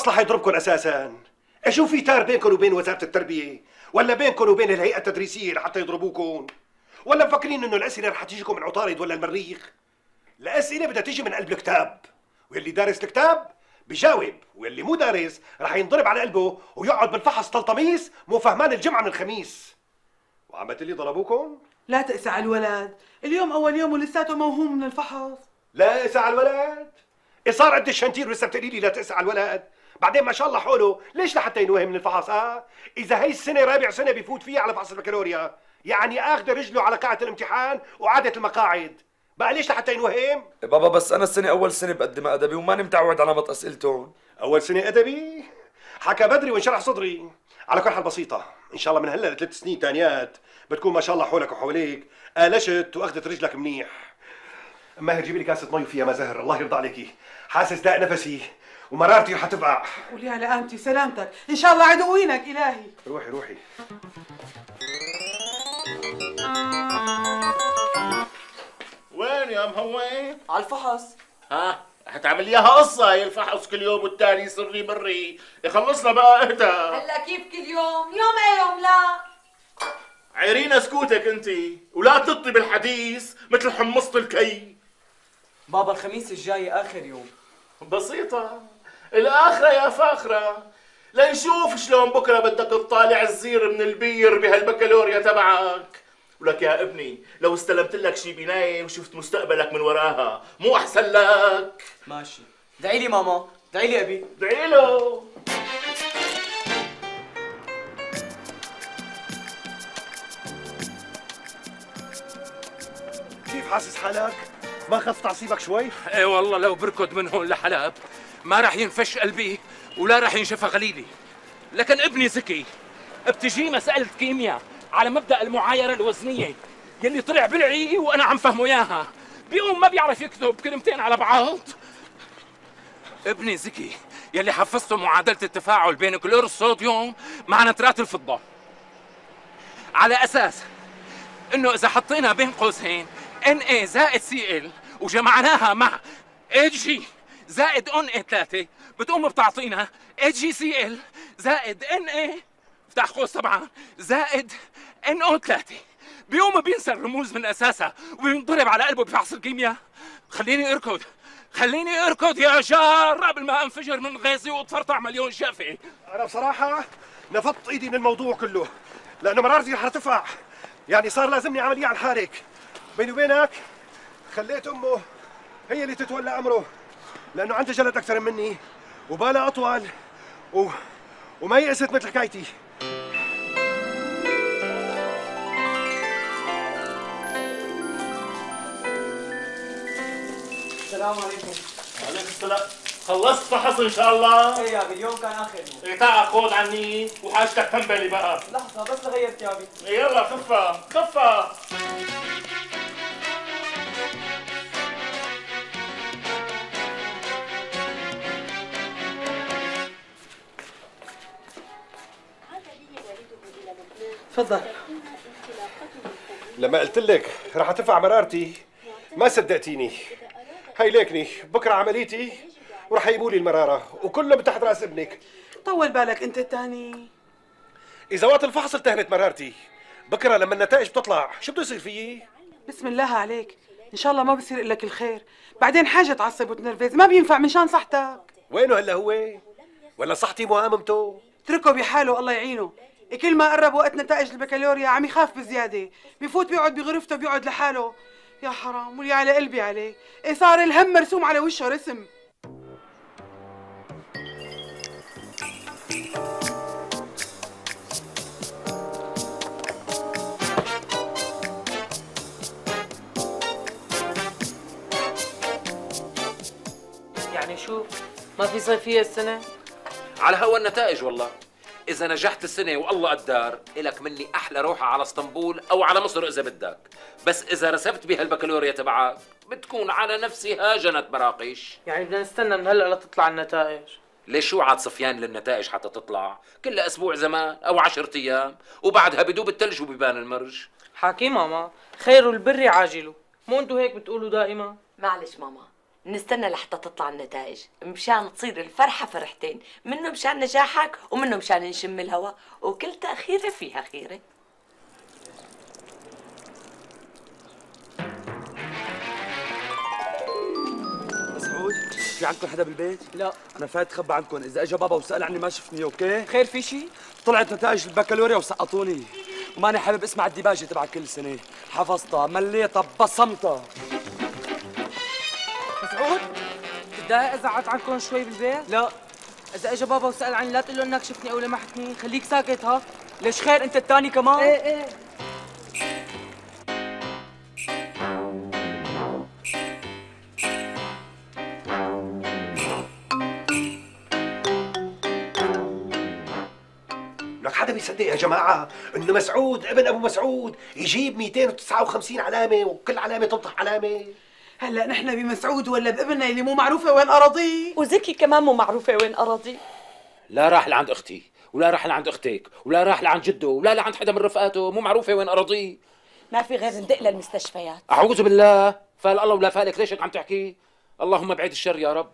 ومين له مصلحة يضربكم أساسا؟ شو في تار بينكم وبين وزارة التربية؟ ولا بينكم وبين الهيئة التدريسية لحتى يضربوكم؟ ولا مفكرين إنه الأسئلة رح تجيكم من عطارد ولا المريخ؟ الأسئلة بدها تيجي من قلب الكتاب واللي دارس الكتاب بجاوب واللي مو دارس رح ينضرب على قلبه ويقعد بالفحص تلطميس مو فهمان الجمعة من الخميس وعم تقلي ضربوكم؟ لا تقسى على الولد اليوم أول يوم ولساته موهوم من الفحص لا اسعى على الولد إيه صار قد الشنتير ولسه بتقولي لي لا تقسى على الولد بعدين ما شاء الله حوله. ليش لحتى ينوهم من الفحص؟ ها إذا هي السنة رابع سنة بيفوت فيها على فحص البكالوريا. يعني آخذ رجله على قاعة الامتحان وعادة المقاعد. بقى ليش لحتى ينوهم بابا بس أنا السنة أول سنة بقدم أدبي وماني متعود على نمط اسئلتهم أول سنة أدبي؟ حكى بدري وانشرح صدري. على كل حال بسيطة. إن شاء الله من هلا لثلاث سنين تانيات بتكون ما شاء الله حولك وحواليك قالشت وأخذت رجلك منيح. ماهر جيبي لي كاسة مي فيها مزهر. الله يرضى عليكي حاسس داء نفسي. ومرارتي حتبقع قولي على قامتي سلامتك. إن شاء الله عدوينك إلهي. روحي روحي. وين يا مهوين؟ على الفحص. ها؟ هتعمل إياها قصة هي الفحص. كل يوم والتاني سري بري. يخلصنا بقى اهدى. هلا كيف كل يوم؟ يوم إيه يوم لا؟ عيرينا سكوتك انت ولا تطي بالحديث مثل حمصة الكي. بابا الخميس الجاي آخر يوم. بسيطة. الآخرة يا فاخرة. لنشوف شلون بكرة بدك تطالع الزير من البير بهالبكالوريا تبعك. ولك يا ابني لو استلمت لك شي بناية وشفت مستقبلك من وراها مو أحسن لك. ماشي. دعي لي ماما. دعي لي أبي. دعي له. كيف حاسس حالك؟ ما خف تعصيبك شوي؟ إيه والله لو بركض من هون لحلب. ما راح ينفش قلبي ولا راح ينشفى غليلي. لكن ابني ذكي بتجي مسألة كيمياء على مبدأ المعايرة الوزنية يلي طلع بلعي وأنا عم فهمه إياها. بيقوم ما بيعرف يكتب كلمتين على بعض. ابني ذكي يلي حفظته معادلة التفاعل بين كلور الصوديوم مع نترات الفضة. على أساس إنه إذا حطينا بين قوسين Na زائد Cl وجمعناها مع Ag زائد Na3 بتقوم بتعطينا AgCl زائد Na افتح قوس طبعا. زائد NO3 بيقوم بينسى الرموز من أساسها وبينضرب على قلبه بفحص الكيمياء. خليني اركض خليني اركض يا جار. قبل ما انفجر من غيظي وتفرطع مليون شافي. أنا بصراحة نفضت إيدي من الموضوع كله لأنه مرارتي رح ترتفع. يعني صار لازمني عملية على الحارك بيني وبينك خليت أمه هي اللي تتولى أمره. لأنه عندها جلد أكثر مني وبالها أطول و... وما يأست مثل حكايتي. السلام عليكم. عليك السلام. خلصت فحص إن شاء الله. إيه يا أبي اليوم كان آخر يوم. إيه تعال خذ عني وحاجتك تنبلي بقى. لحظة بس لغير ثيابي يلا خفة خفة تفضل. لما قلت لك رح ادفع مرارتي ما صدقتيني. هي ليكني بكرة عمليتي ورح يجيبوا لي المرارة وكله تحت رأس ابنك. طول بالك انت الثاني إذا وقت الفحص التهمت مرارتي بكرة لما النتائج بتطلع شو بده يصير فيي؟ بسم الله عليك. إن شاء الله ما بصير لك الخير. بعدين حاجة تعصب وتنرفز ما بينفع منشان صحتك. وينه هلا هو؟ ولا صحتي مهاممته اتركه بحاله الله يعينه. كل ما قرب وقت نتائج البكالوريا عم يخاف بزيادة. بيفوت بيقعد بغرفته بيقعد لحاله. يا حرام ولي على قلبي عليه. إيه صار الهم مرسوم على وشه رسم. يعني شو؟ ما في صيفية السنة؟ على هوا النتائج والله. إذا نجحت السنة والله قدار إلك مني أحلى روحة على اسطنبول أو على مصر إذا بدك. بس إذا رسبت بهالبكالوريا تبعك بتكون على نفسها جنة براقش يعني بدنا نستنى من هلأ لتطلع النتائج. ليش شو عاد صفيان للنتائج حتى تطلع؟ كل أسبوع زمان أو عشرة أيام وبعدها بدوب التلج وبيبان المرج. حاكي ماما خير البر عاجله. مو أنتوا هيك بتقولوا دائما؟ معلش ماما نستنى لحتى تطلع النتائج. مشان تصير الفرحة فرحتين. منه مشان نجاحك ومنه مشان نشم الهوا وكل تأخيرة فيها خيرة. مسعود في عندكم حدا بالبيت؟ لا. أنا فايت أتخبى عندكم. إذا اجى بابا وسأل عني ما شفتني okay؟ خير في شيء طلعت نتائج البكالوريا وسقطوني. وماني حابب اسمع الديباجة تبع كل سنة. حفظتها مليتها بصمتها. مسعود إذا قعدت عنكم شوي بالبيت؟ لا. إذا اجى بابا وسأل عني لا تقول له إنك شفتني أو لمحتني. خليك ساكت ها؟ ليش خير أنت الثاني كمان؟ إيه إيه. لك حدا بيصدق يا جماعة إنه مسعود ابن أبو مسعود يجيب 259 علامة وكل علامة تنطح علامة؟ هلا نحن بمسعود ولا بابننا اللي مو معروفة وين اراضيه وزكي كمان مو معروفة وين اراضيه لا راح لعند أختي ولا راح لعند أختك ولا راح لعند جده ولا لعند حدا من رفقاته مو معروفة وين اراضيه ما في غير ندق للمستشفيات. أعوذ بالله. فال الله ولا فالك ليش هيك عم تحكي؟ اللهم بعيد الشر يا رب.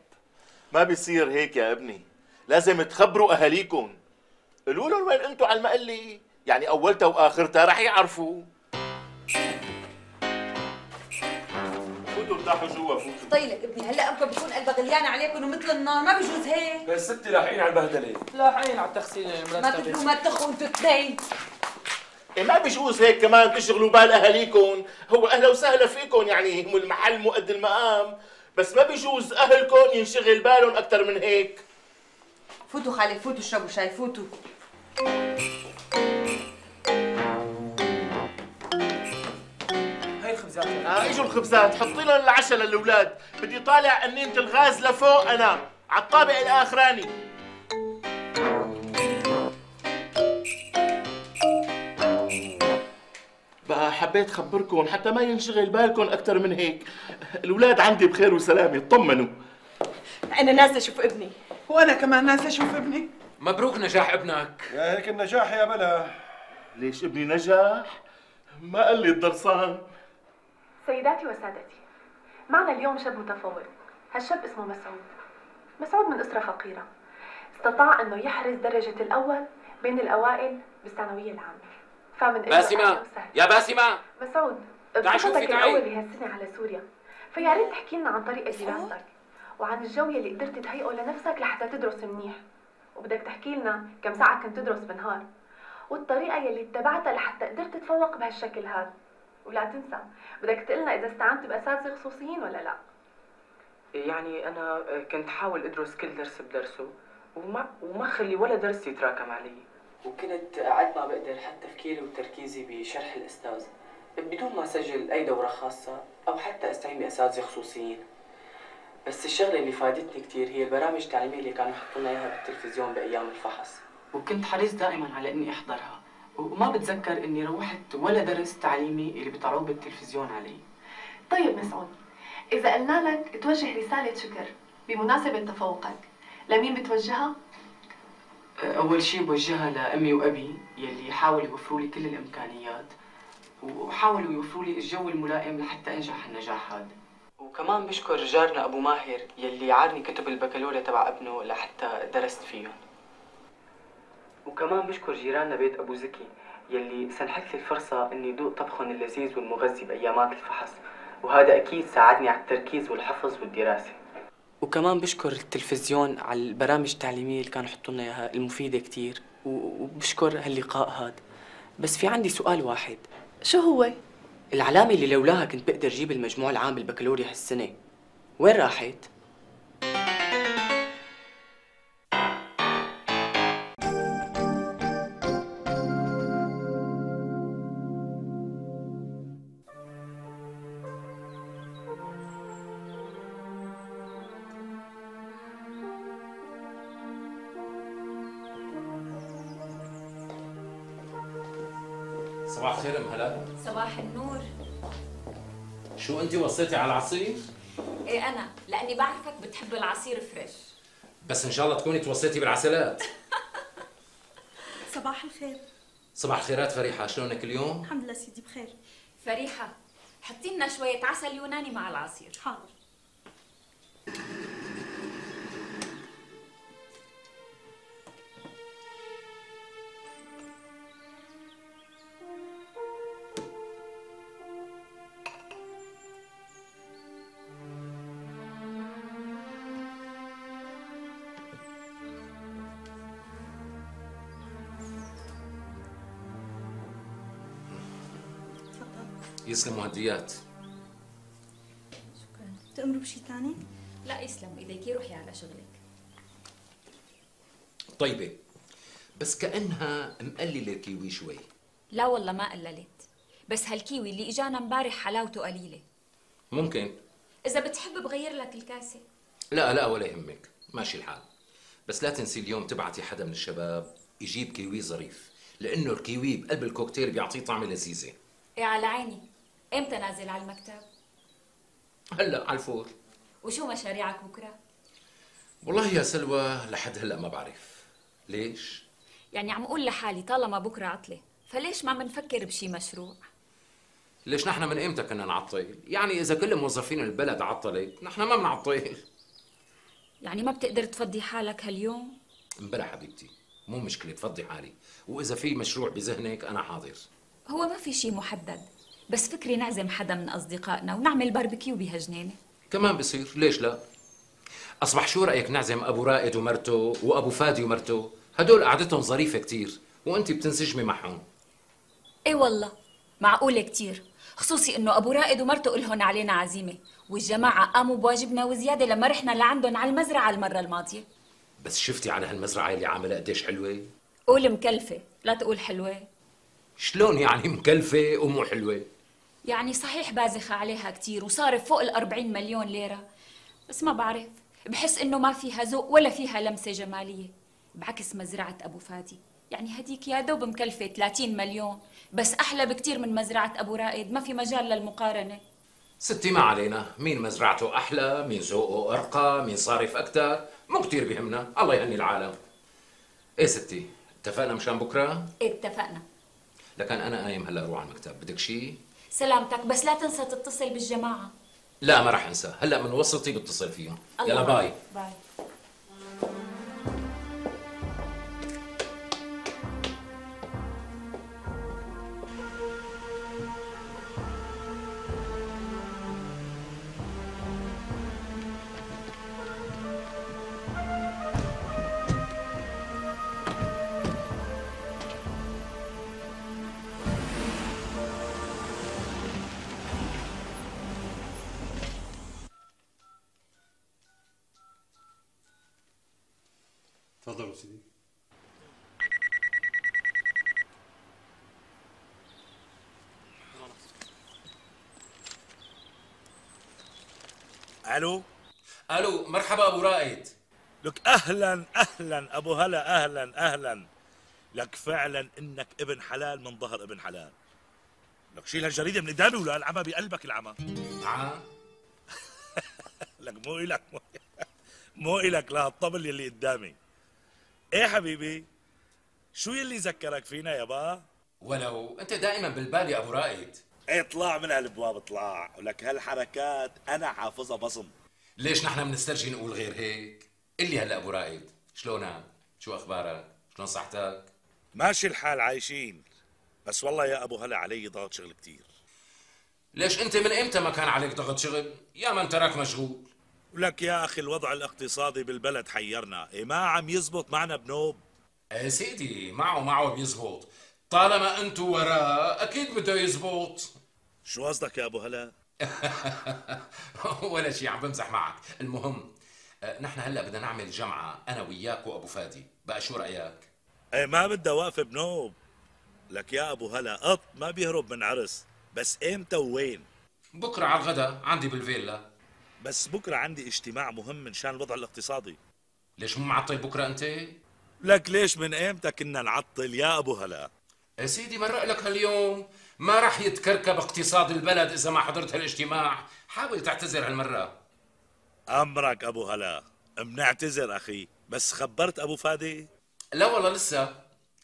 ما بيصير هيك يا ابني. لازم تخبروا أهاليكم. قولوا لهم وين أنتوا على المقلي يعني أولتها وآخرتها رح يعرفوا. فوتوا ارتاحوا جوا فوتوا طيلك ابني هلا ابكى بكون قلبها غليانه عليكم ومثل النار ما بيجوز هيك. بس ستي لاحقين على البهدلة. لاحقين على التغسيل ما تبلوا ما تخوا أنتوا اثنين إيه ما بيجوز هيك كمان تشغلوا بال أهاليكم. هو أهلا وسهلا فيكم يعني هم المحل مو قد المقام. بس ما بيجوز أهلكم ينشغل بالهم أكثر من هيك. فوتوا خالد فوتوا اشربوا شاي فوتوا. الخبزات آه اجوا الخبزات. حطي لهم العشاء للاولاد بدي طالع انينة الغاز لفوق أنا. على الطابق الآخراني. بقى حبيت خبركم. حتى ما ينشغل بالكم أكثر من هيك. الأولاد عندي بخير وسلامة. اطمنوا أنا نازلة أشوف ابني. وأنا كمان ناسه أشوف ابني. مبروك نجاح ابنك. يا هيك النجاح يا بلا. ليش ابني نجاح ما قال لي الدرسان. سيداتي وسادتي معنا اليوم شاب متفوق هالشاب اسمه مسعود. مسعود من أسرة فقيرة استطاع أنه يحرز درجة الأول بين الأوائل بالثانوية العامة. فمن باسمة. يا باسمة مسعود تعي. الأول بهالسنة على سوريا. فيا ريت تحكي لنا عن طريقة دراستك وعن الجو يلي قدرت تهيئه لنفسك لحتى تدرس منيح. وبدك تحكي لنا كم ساعة كنت تدرس بالنهار والطريقة يلي اتبعتها لحتى قدرت تتفوق بهالشكل هذا. ولا تنسى بدك تقول لنا إذا استعنت بأساتذة خصوصيين ولا لا. يعني أنا كنت حاول أدرس كل درس بدرسه وما وما خلي ولا درس يتراكم علي. وكنت قد ما بقدر حتى تفكيري وتركيزي بشرح الأستاذ بدون ما أسجل أي دورة خاصة أو حتى أستعين بأساتذة خصوصيين. بس الشغلة اللي فادتني كتير هي البرامج التعليمية اللي كانوا يحطوا لنا إياها بالتلفزيون بأيام الفحص. وكنت حريص دائما على إني أحضرها. وما بتذكر إني روحت ولا درس تعليمي اللي بيطلعوه بالتلفزيون علي. طيب مسعود إذا قلنا لك توجه رسالة شكر بمناسبة تفوقك لمين بتوجهها؟ أول شيء بوجهها لأمي وأبي يلي حاولوا يوفروا لي كل الإمكانيات وحاولوا يوفروا لي الجو الملائم لحتى أنجح النجاح هذا. وكمان بشكر جارنا أبو ماهر يلي عارني كتب البكالوريا تبع ابنه لحتى درست فيهم. وكمان بشكر جيراننا بيت أبو زكي يلي سنحت لي الفرصة إني دوق طبخهم اللذيذ والمغذي بأيامات الفحص. وهذا أكيد ساعدني على التركيز والحفظ والدراسة. وكمان بشكر التلفزيون على البرامج التعليمية اللي كانوا يحطوا لنا إياها المفيدة كتير. و- وبشكر هاللقاء هذا. بس في عندي سؤال واحد. شو هو؟ العلامة اللي لولاها كنت بقدر جيب المجموع العام بالبكالوريا هالسنة وين راحت؟ صباح الخير أم هلا؟ صباح النور. شو أنت وصيتي على العصير؟ إيه أنا لأني بعرفك بتحب العصير فريش. بس إن شاء الله تكوني توصيتي بالعسلات. (laughs) صباح الخير. صباح الخيرات فريحة شلونك اليوم؟ الحمد لله سيدي بخير. فريحة حطي لنا شوية عسل يوناني مع العصير. حاضر. يسلموا هديات تأمروا بشي ثاني؟ لا يسلم ايديكي روحي على شغلك. طيبة. بس كأنها مقللة الكيوي شوي. لا والله ما قللت. بس هالكيوي اللي إجانا امبارح حلاوته قليلة. ممكن. إذا بتحب بغير لك الكاسة. لا لا ولا يهمك. ماشي الحال. بس لا تنسي اليوم تبعتي حدا من الشباب يجيب كيوي ظريف لأنه الكيوي بقلب الكوكتيل بيعطيه طعمه لذيذة. إيه على عيني. إمتى نازل على المكتب؟ هلا على الفور. وشو مشاريعك بكرة؟ والله يا سلوى لحد هلا ما بعرف. ليش؟ يعني عم أقول لحالي طالما بكرة عطلة. فليش ما بنفكر بشي مشروع؟ ليش نحن من إمتى كنا نعطل؟ يعني إذا كل موظفين البلد عطلت نحن ما بنعطل. يعني ما بتقدر تفضي حالك هاليوم؟ امبلا حبيبتي مو مشكلة تفضي حالي. وإذا في مشروع بذهنك أنا حاضر. هو ما في شي محدد. بس فكري نعزم حدا من أصدقائنا ونعمل باربيكيو بهالجنينه كمان بصير. ليش لا؟ أصبح شو رأيك نعزم أبو رائد ومرته وأبو فادي ومرته؟ هدول قعدتهم ظريفة كتير وانت بتنسجمي معهم. إيه والله معقولة كتير. خصوصي إنه أبو رائد ومرته إلهن علينا عزيمة والجماعة قاموا بواجبنا وزيادة لما رحنا لعندهم على المزرعة المرة الماضية. بس شفتي على هالمزرعة اللي عاملة قديش حلوة؟ قول مكلفة لا تقول حلوة. شلون يعني مكلفة ومو حلوة؟ يعني صحيح بازخة عليها كتير وصارف فوق ال 40 مليون ليرة. بس ما بعرف بحس إنه ما فيها ذوق ولا فيها لمسة جمالية. بعكس مزرعة أبو فادي. يعني هديك يا دوب مكلفة 30 مليون بس أحلى بكتير من مزرعة أبو رائد. ما في مجال للمقارنة. ستي ما علينا. مين مزرعته أحلى؟ مين ذوقه أرقى؟ مين صارف أكثر مو كتير بيهمنا الله يهني العالم. إيه ستي اتفقنا مشان بكرة؟ اتفقنا. لكن أنا قايم هلأ أروح على المكتب. بدك شيء سلامتك بس لا تنسى تتصل بالجماعة. لا ما راح أنسى. هلا من وصلتي بتصل فيهم. يلا باي. باي. مرحبا أبو رائد. لك أهلا أهلا أبو هلا أهلا أهلا. لك فعلا إنك ابن حلال من ظهر ابن حلال. لك شيل هالجريدة من قدامي ولا العمى بقلبك العمى. نعم (laughs) لك مو إلك مو, مو إلك لا الطبل يلي قدامي. إيه حبيبي؟ شو يلي ذكرك فينا يابا ولو أنت دائما بالبال يا أبو رائد. اطلع من هالابواب اطلع. ولك هالحركات أنا حافظها بصم. ليش نحن بنسترجي نقول غير هيك؟ قل لي هلا أبو رائد شلونك؟ شو أخبارك؟ شلون صحتك؟ ماشي الحال عايشين. بس والله يا أبو هلا علي ضغط شغل كتير. ليش أنت من إمتى ما كان عليك ضغط شغل؟ يا من تراك مشغول. ولك يا أخي الوضع الاقتصادي بالبلد حيرنا. إيه ما عم يزبط معنا بنوب. إيه سيدي معه معه بيزبط. طالما انتو وراه أكيد بده يزبط. شو قصدك يا أبو هلا؟ (laughs) ولا شيء عم بمزح معك. المهم آه، نحن هلا بدنا نعمل جمعة أنا وياك وأبو فادي. بقى شو رأيك؟ إيه ما بدها واقفه بنوب. لك يا أبو هلا قط ما بيهرب من عرس. بس إمتى ووين؟ بكرة على الغدا عندي بالفيلا. بس بكرة عندي اجتماع مهم من شان الوضع الاقتصادي. ليش مو معطل بكرة أنت؟ لك ليش من إمتى كنا نعطل يا أبو هلا؟ يا سيدي مرق لك هاليوم. ما راح يتكركب اقتصاد البلد إذا ما حضرت هالاجتماع؟ حاول تعتذر هالمرة. أمرك أبو هلا. بنعتذر أخي. بس خبرت أبو فادي؟ لا والله لسه.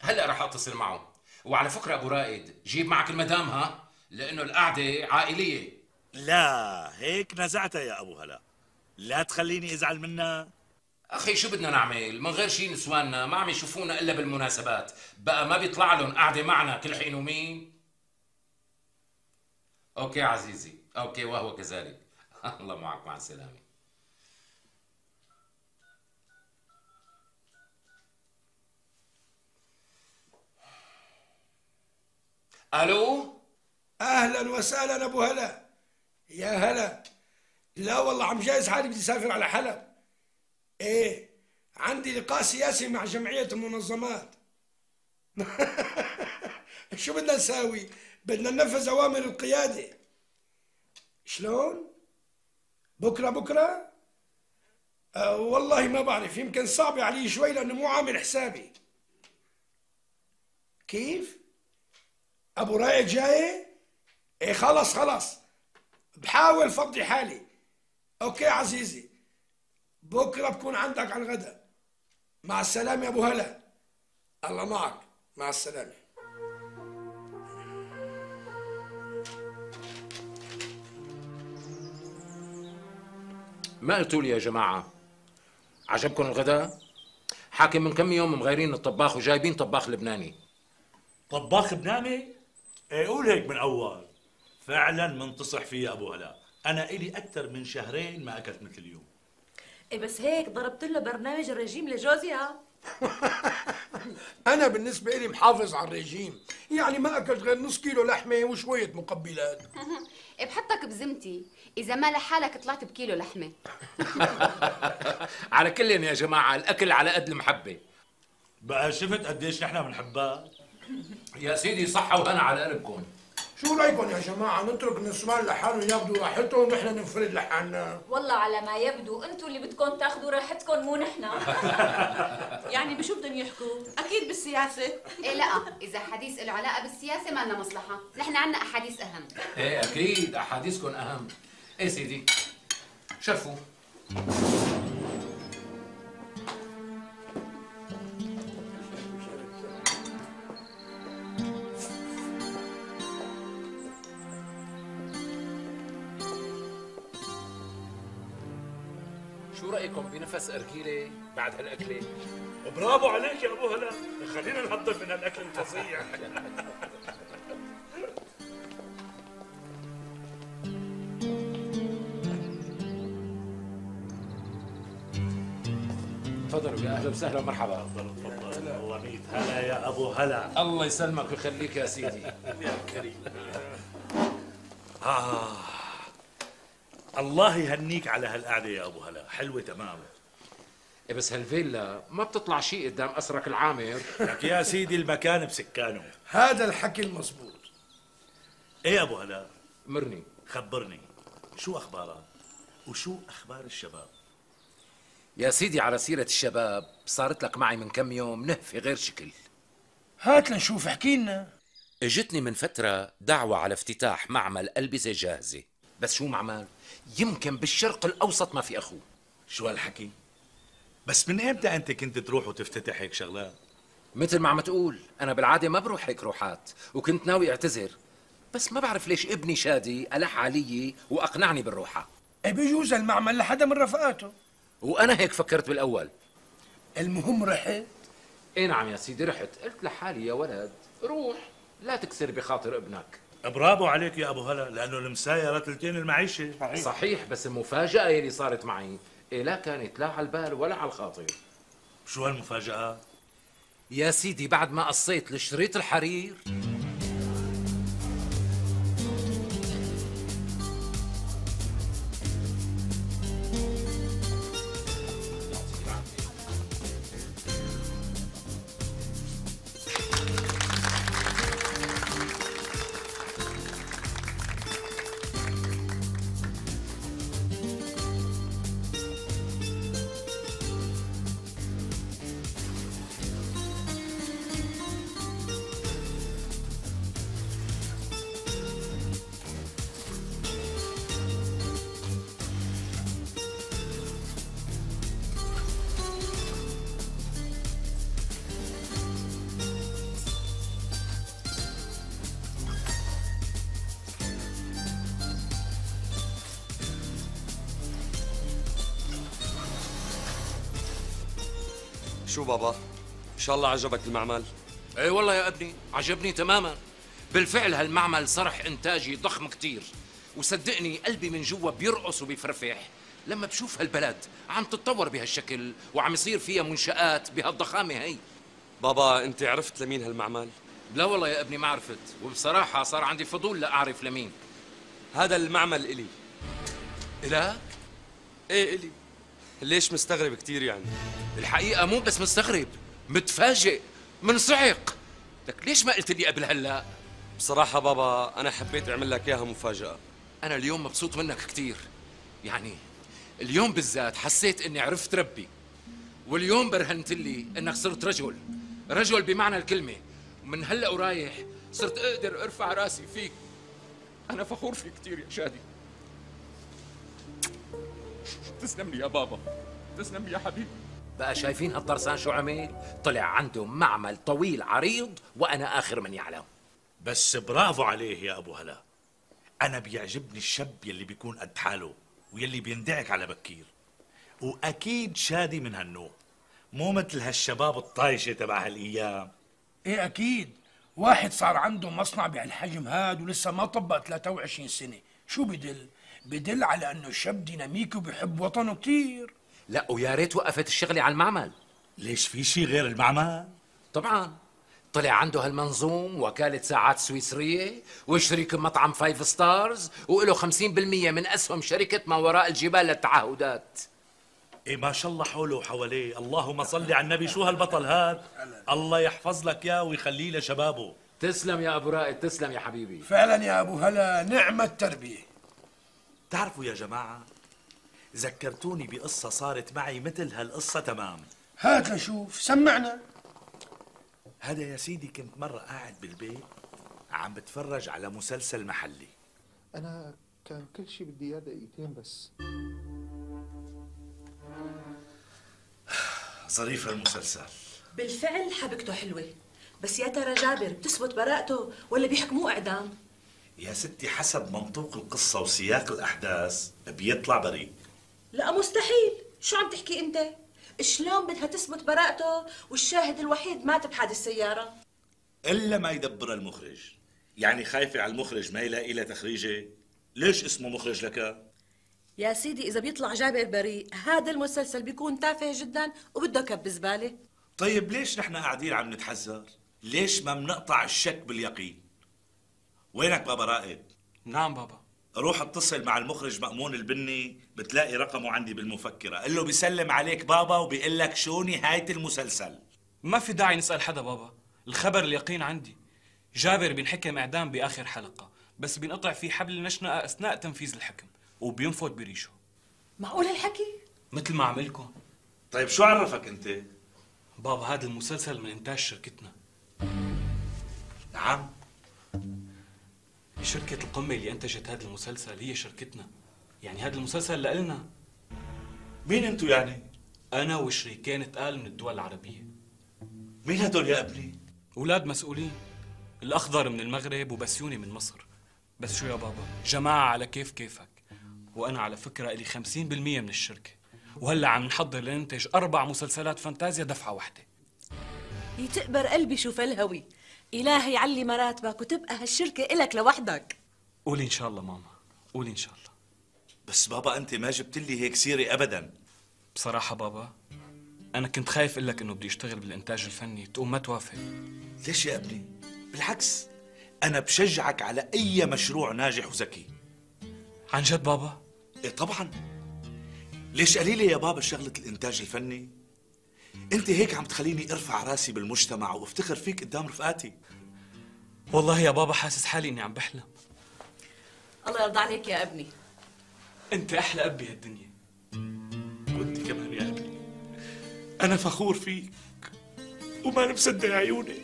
هلا راح أتصل معه. وعلى فكرة أبو رائد جيب معك المدام ها؟ لأنه القعدة عائلية. لا هيك نزعتها يا أبو هلا. لا تخليني أزعل منها. أخي شو بدنا نعمل؟ من غير شي نسواننا ما عم يشوفونا إلا بالمناسبات. بقى ما بيطلع لهم قعدة معنا كل حين ومين. okay عزيزي. okay وهو كذلك. (laughs) الله معك مع السلامة. ألو؟ أهلا وسهلا أبو هلا. يا هلا. لا والله عم جهز حالي بدي أسافر على حلب. إيه عندي لقاء سياسي مع جمعية المنظمات. (laughs) شو بدنا نساوي؟ بدنا ننفذ أوامر القيادة. شلون؟ بكرة بكرة؟ أه والله ما بعرف يمكن صعبة علي شوي لأنه مو عامل حسابي. كيف؟ أبو رايد جاي؟ إيه خلص خلص بحاول فضي حالي. أوكي عزيزي. بكرة بكون عندك على الغداء. مع السلامة يا أبو هلا. الله معك. مع السلامة. ما قلتوا لي يا جماعة؟ عجبكم الغداء؟ حاكم من كم يوم مغيرين الطباخ وجايبين طباخ لبناني. طباخ بنامي؟ إيه قول هيك من أول. فعلا منتصح فيا أبو هلا. أنا إلي أكثر من شهرين ما أكلت مثل اليوم إيه بس هيك ضربت له برنامج الرجيم لجوزي ها (laughs) أنا بالنسبة لي محافظ على الرجيم. يعني ما أكلت غير نص كيلو لحمة وشوية مقبلات. (laughs) بحطك بذمتي إذا ما لحالك طلعت بكيلو لحمة. (laughs) على كل يا جماعة الأكل على قد المحبة. بقى شفت قديش نحن بنحبها؟ يا سيدي صحة وهنا على قلبكم. شو رأيكم يا جماعة؟ نترك النسوان لحالهم ياخذوا راحتهم ونحن ننفرد لحالنا. والله على ما يبدو أنتوا اللي بدكم تاخذوا راحتكم مو نحن. (laughs) يعني بشو بدهم يحكوا؟ أكيد بالسياسة. إيه لا إذا حديث له علاقة بالسياسة ما لنا مصلحة. نحن عنا أحاديث أهم. إيه أكيد أحاديثكم أهم. إيه سيدي؟ شرفوا شو رأيكم بنفس أرجيلة بعد هالأكلة؟ برافو عليك يا أبو هلا خلينا نهضم من هالأكل الفظيع. (laughs) تفضلوا يا أهلا وسهلا ومرحبا تفضل الله ميت. هلا يا أبو هلا. الله يسلمك ويخليك يا سيدي. (laughs) يا كريم. آه. الله يهنيك على هالقعدة يا أبو هلا. حلوة تمام. إيه بس هالفيلا ما بتطلع شيء قدام أسرك العامر. لك يا سيدي المكان بسكانه. هذا الحكي المزبوط. إيه يا أبو هلا؟ مرني. خبرني. شو أخبارك؟ وشو أخبار الشباب؟ يا سيدي على سيرة الشباب صارت لك معي من كم يوم نهفة غير شكل. هات لنشوف احكي لنا. اجتني من فترة دعوة على افتتاح معمل ألبسة جاهزة. بس شو معمل؟ يمكن بالشرق الأوسط ما في أخوه شو هالحكي؟ بس من إمتى أنت كنت تروح وتفتتح هيك شغلات؟ مثل ما عم تقول أنا بالعادة ما بروح هيك روحات وكنت ناوي أعتذر. بس ما بعرف ليش ابني شادي ألح علي وأقنعني بالروحة. إيه بيجوز المعمل لحدا من رفقاته. وأنا هيك فكرت بالأول. المهم رحت. إيه نعم يا سيدي رحت. قلت لحالي يا ولد روح لا تكسر بخاطر ابنك. برافو عليك يا أبو هلا لأنه المسايره تلتين المعيشة. صحيح. بس المفاجأة يلي صارت معي إيه لا كانت لا على البال ولا على الخاطر. شو هالمفاجأة؟ يا سيدي بعد ما قصيت الشريط الحرير شاء الله عجبك المعمل. إي والله يا أبني عجبني تماما. بالفعل هالمعمل صرح إنتاجي ضخم كتير. وصدقني قلبي من جوا بيرقص وبيفرفح. لما بشوف هالبلد عم تتطور بهالشكل وعم يصير فيها منشآت بهالضخامة هي. بابا أنت عرفت لمين هالمعمل؟ لا والله يا أبني ما عرفت. وبصراحة صار عندي فضول لأعرف لمين. هذا المعمل إلي. إلك؟ إيه إلي. ليش مستغرب كتير يعني؟ الحقيقة مو بس مستغرب. متفاجئ منصعق. لك ليش ما قلت لي قبل هلا؟ بصراحة بابا أنا حبيت أعمل لك إياها مفاجأة. أنا اليوم مبسوط منك كتير. يعني اليوم بالذات حسيت إني عرفت ربي. واليوم برهنت لي إنك صرت رجل. رجل بمعنى الكلمة. ومن هلا ورايح صرت أقدر أرفع رأسي فيك. أنا فخور فيك كتير يا شادي. تسلم لي يا بابا. تسلم لي يا حبيبي. بقى شايفين هالطرسان شو عمل؟ طلع عنده معمل طويل عريض وأنا آخر من يعلم. بس برافو عليه يا أبو هلا. أنا بيعجبني الشاب يلي بيكون قد حاله ويلي بيندعك على بكير. وأكيد شادي من هالنوع. مو مثل هالشباب الطايشة تبع هالأيام. إيه أكيد. واحد صار عنده مصنع بهالحجم هاد ولسه ما طبق 23 سنة. شو بدل؟ بدل على إنه شاب ديناميكي وبيحب وطنه كتير. لا ويا ريت وقفت الشغلة على المعمل. ليش في شيء غير المعمل؟ طبعا. طلع عنده هالمنظوم وكالة ساعات سويسرية وشريك مطعم five stars وله 50% من أسهم شركة ما وراء الجبال للتعهدات. إيه ما شاء الله حوله وحواليه. اللهم صل على النبي. شو هالبطل هاد؟ الله يحفظ لك ياه ويخليه لشبابه. تسلم يا أبو رائد تسلم يا حبيبي. فعلا يا أبو هلا نعمة التربية. تعرفوا يا جماعة ذكرتوني بقصة صارت معي مثل هالقصة تمام. هات لشوف سمعنا. هذا يا سيدي كنت مرة قاعد بالبيت عم بتفرج على مسلسل محلي. أنا كان كل شيء بدي إياه دقيقتين بس. ظريف المسلسل. بالفعل حبكته حلوة. بس يا ترى جابر بتثبت براءته ولا بيحكموه إعدام؟ يا ستي حسب منطوق القصة وسياق الأحداث بيطلع بريء. لا مستحيل شو عم تحكي أنت؟ شلون بدها تثبت براءته والشاهد الوحيد مات بحادث سيارة؟ إلا ما يدبر المخرج يعني خايفة على المخرج ما يلاقي له تخريجة ليش اسمه مخرج لك؟ يا سيدي إذا بيطلع جابر بريء هذا المسلسل بيكون تافه جدا وبده كب زبالة طيب ليش نحن قاعدين عم نتحذر؟ ليش ما بنقطع الشك باليقين؟ وينك بابا رائد؟ نعم بابا روح اتصل مع المخرج مأمون البني بتلاقي رقمه عندي بالمفكرة. قل له بيسلم عليك بابا وبيقول لك شو نهاية المسلسل. ما في داعي نسأل حدا بابا. الخبر اليقين عندي. جابر بينحكم إعدام بآخر حلقة. بس بينقطع فيه حبل النشنقة أثناء تنفيذ الحكم. وبينفض بريشه معقول هالحكي؟ مثل ما عملكم. طيب شو عرفك أنت؟ بابا هذا المسلسل من إنتاج شركتنا. نعم. شركة القمة اللي أنتجت هذا المسلسل هي شركتنا. يعني هذا المسلسل لإلنا. مين انتو يعني؟ أنا وشريكين تقال من الدول العربية. مين هدول يا أبني؟ أولاد مسؤولين. الأخضر من المغرب وبسيوني من مصر. بس شو يا بابا؟ جماعة على كيف كيفك. وأنا على فكرة إلي 50% من الشركة. وهلأ عم نحضر لننتج أربع مسلسلات فانتازيا دفعة واحدة. يتقبر قلبي شوف الهوي إلهي يعلي مراتبك وتبقى هالشركة إلك لوحدك. قولي إن شاء الله ماما. قولي إن شاء الله. بس بابا أنت ما جبت لي هيك سيرة أبدا. بصراحة بابا أنا كنت خايف أقول لك إنه بدي أشتغل بالإنتاج الفني. تقوم ما توافق. ليش يا ابني؟ بالعكس أنا بشجعك على أي مشروع ناجح وذكي. عن جد بابا؟ إيه طبعا. ليش قليلة يا بابا شغلة الإنتاج الفني؟ أنت هيك عم تخليني أرفع راسي بالمجتمع وأفتخر فيك قدام رفقاتي. والله يا بابا حاسس حالي إني عم بحلم. الله يرضى عليك يا أبني. أنت أحلى أب بهالدنيا. وأنت كمان يا أبني. أنا فخور فيك وما مصدق عيوني.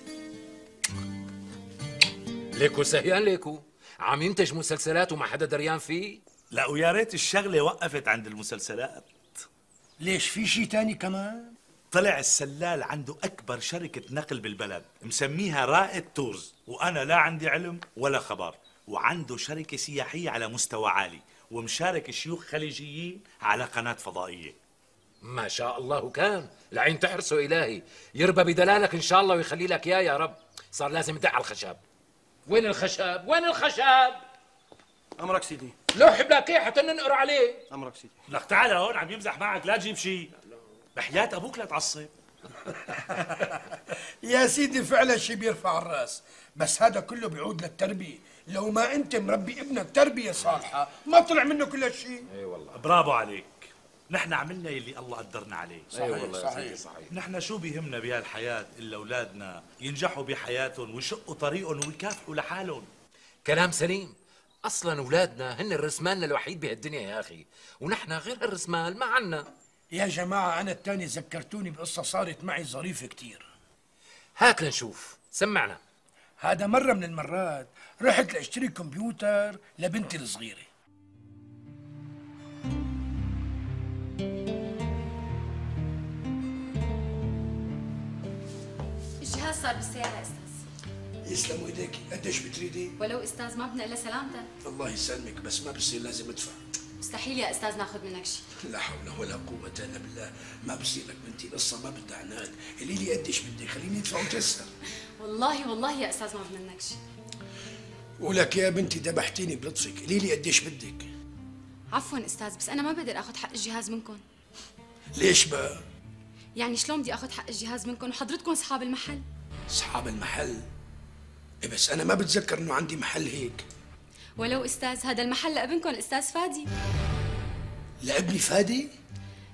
ليكو سهيان ليكو. عم ينتج مسلسلات وما حدا دريان فيه؟ لا ويا ريت الشغلة وقفت عند المسلسلات. ليش في شيء تاني كمان؟ طلع السلال عنده أكبر شركة نقل بالبلد مسميها رائد Tours. وأنا لا عندي علم ولا خبر. وعنده شركة سياحية على مستوى عالي ومشارك شيوخ خليجيين على قناة فضائية. ما شاء الله كان. العين تحرسه إلهي. يربى بدلالك إن شاء الله ويخلي لك إياه يا رب. صار لازم يدق على الخشب وين الخشب وين الخشب أمرك سيدي. لوح بلاكيه حتى ننقر عليه. أمرك سيدي. لك تعال هون عم يمزح معك لا تجيب شيء. بحياة أبوك لا تعصب. (laughs) يا سيدي فعلا شيء بيرفع الرأس بس هذا كله بيعود للتربية. لو ما أنت مربي ابنك تربية صالحة ما طلع منه كل هالشيء إي والله. برافو عليك. نحن عملنا يلي الله قدرنا عليه. صحيح، أي والله صحيح، صحيح. نحن شو بيهمنا بهالحياة إلا أولادنا؟ ينجحوا بحياتهم ويشقوا طريقهم ويكافحوا لحالهم. كلام سليم. أصلا أولادنا هن الرسمالنا الوحيد بهالدنيا يا أخي. ونحن غير هالرسمال ما عنا. يا جماعة أنا التاني ذكرتوني بقصة صارت معي ظريفة كتير. هات لنشوف. سمعنا. هذا مرة من المرات رحت لأشتري كمبيوتر لبنتي الصغيرة. الجهاز صار بالسيارة أستاذ؟ يسلموا إيديك قديش بتريدي؟ ولو أستاذ ما بدنا إلا سلامتك. الله يسلمك بس ما بصير لازم أدفع. مستحيل يا أستاذ ناخذ منك شيء. لا حول ولا قوة إلا بالله. ما بصير لك بنتي قصة ما بدها عناد. قولي لي قديش بدك خليني أدفع وجسر. والله والله يا أستاذ ما منك شيء. ولك يا بنتي ذبحتيني بلطفك. قولي لي قديش بدك. عفوا أستاذ بس أنا ما بقدر آخذ حق الجهاز منكم. ليش بقى؟ يعني شلون بدي آخذ حق الجهاز منكم؟ وحضرتكم أصحاب المحل. أصحاب المحل؟ إيه بس أنا ما بتذكر إنه عندي محل هيك. ولو أستاذ هذا المحل لأبنكم الأستاذ فادي. لأبني فادي؟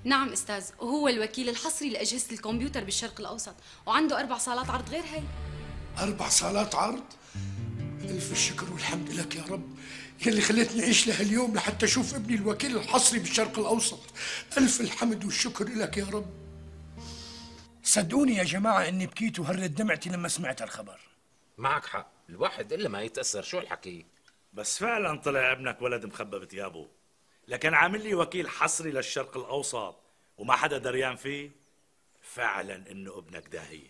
نعم أستاذ وهو الوكيل الحصري لأجهزة الكمبيوتر بالشرق الأوسط وعنده أربع صالات عرض غير هي أربع صالات عرض؟ ألف الشكر والحمد لك يا رب. يلي خليتني أعيش لهاليوم لحتى أشوف ابني الوكيل الحصري بالشرق الأوسط. ألف الحمد والشكر لك يا رب. صدقوني يا جماعة إني بكيت وهرت دمعتي لما سمعت الخبر. معك حق الواحد إلا ما يتأثر شو الحكي؟ بس فعلا طلع ابنك ولد مخبى بثيابه لكن عامل لي وكيل حصري للشرق الأوسط وما حدا دريان فيه؟ فعلا إنه ابنك داهيه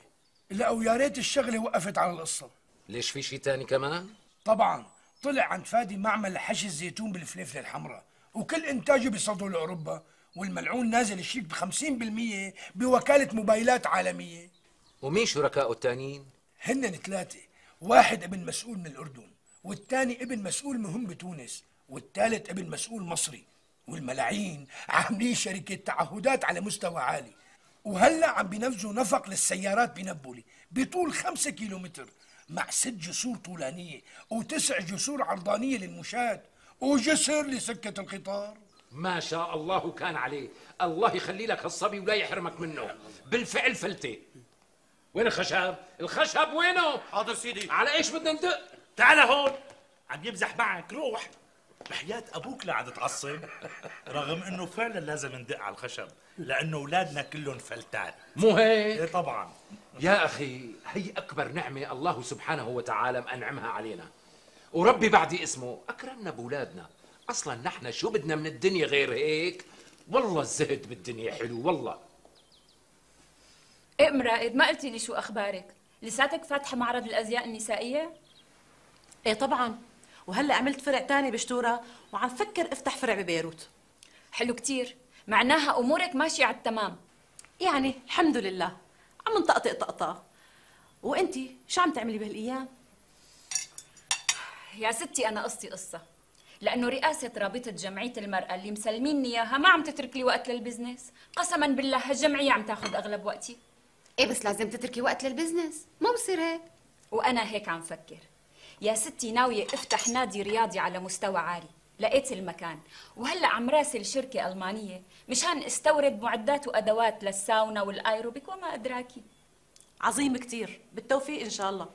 لا ويا ريت الشغلة وقفت على القصة. ليش في شيء تاني كمان؟ طبعا طلع عند فادي معمل لحشي الزيتون بالفليفلة الحمراء وكل إنتاجه بيصدره لأوروبا والملعون نازل الشيك ب 50% بوكالة موبايلات عالمية. ومين شركائه التانيين؟ هن ثلاثة واحد ابن مسؤول من الأردن. والثاني ابن مسؤول مهم بتونس والثالث ابن مسؤول مصري والملاعين عاملين شركة تعهدات على مستوى عالي. وهلأ عم بينفذوا نفق للسيارات بنبولي بطول خمسة كيلومتر مع ست جسور طولانية وتسع جسور عرضانية للمشاة وجسر لسكة القطار. ما شاء الله كان عليه. الله يخلي لك هالصبي ولا يحرمك منه. بالفعل فلتة. وين الخشب؟ الخشب وينه؟ حاضر سيدي. على إيش بدنا ندق تعال هون. عم يمزح معك. روح. بحياة أبوك لا عاد تعصب رغم إنه فعلا لازم ندق على الخشب لأنه أولادنا كلهم فلتات مو هيك؟ إيه طبعا. يا أخي هي أكبر نعمة الله سبحانه وتعالى مأنعمها علينا. وربي بعدي اسمه أكرمنا بأولادنا. أصلا نحن شو بدنا من الدنيا غير هيك؟ والله الزهد بالدنيا حلو والله. إيه ام رائد ما قلتي لي شو أخبارك؟ لساتك فاتحة معرض الأزياء النسائية؟ إيه طبعا. وهلأ عملت فرع تاني بشتورة وعم فكر أفتح فرع ببيروت. حلو كتير. معناها أمورك ماشية على التمام. يعني الحمد لله. عم نطقطق طقطقه وإنتي شو عم تعملي بهالأيام؟ يا ستي أنا قصتي قصة. لأنه رئاسة رابطة جمعية المرأة اللي مسلميني إياها ما عم تترك لي وقت لل business. قسما بالله هالجمعية عم تاخذ أغلب وقتي. إيه بس لازم تتركي وقت لل business. ما بصير هيك. وأنا هيك عم فكر. يا ستي ناوية افتح نادي رياضي على مستوى عالي. لقيت المكان. وهلأ عم راسل شركة ألمانية مشان استورد معدات وأدوات للساونا والأيروبيك وما أدراكي. عظيم كتير. بالتوفيق إن شاء الله.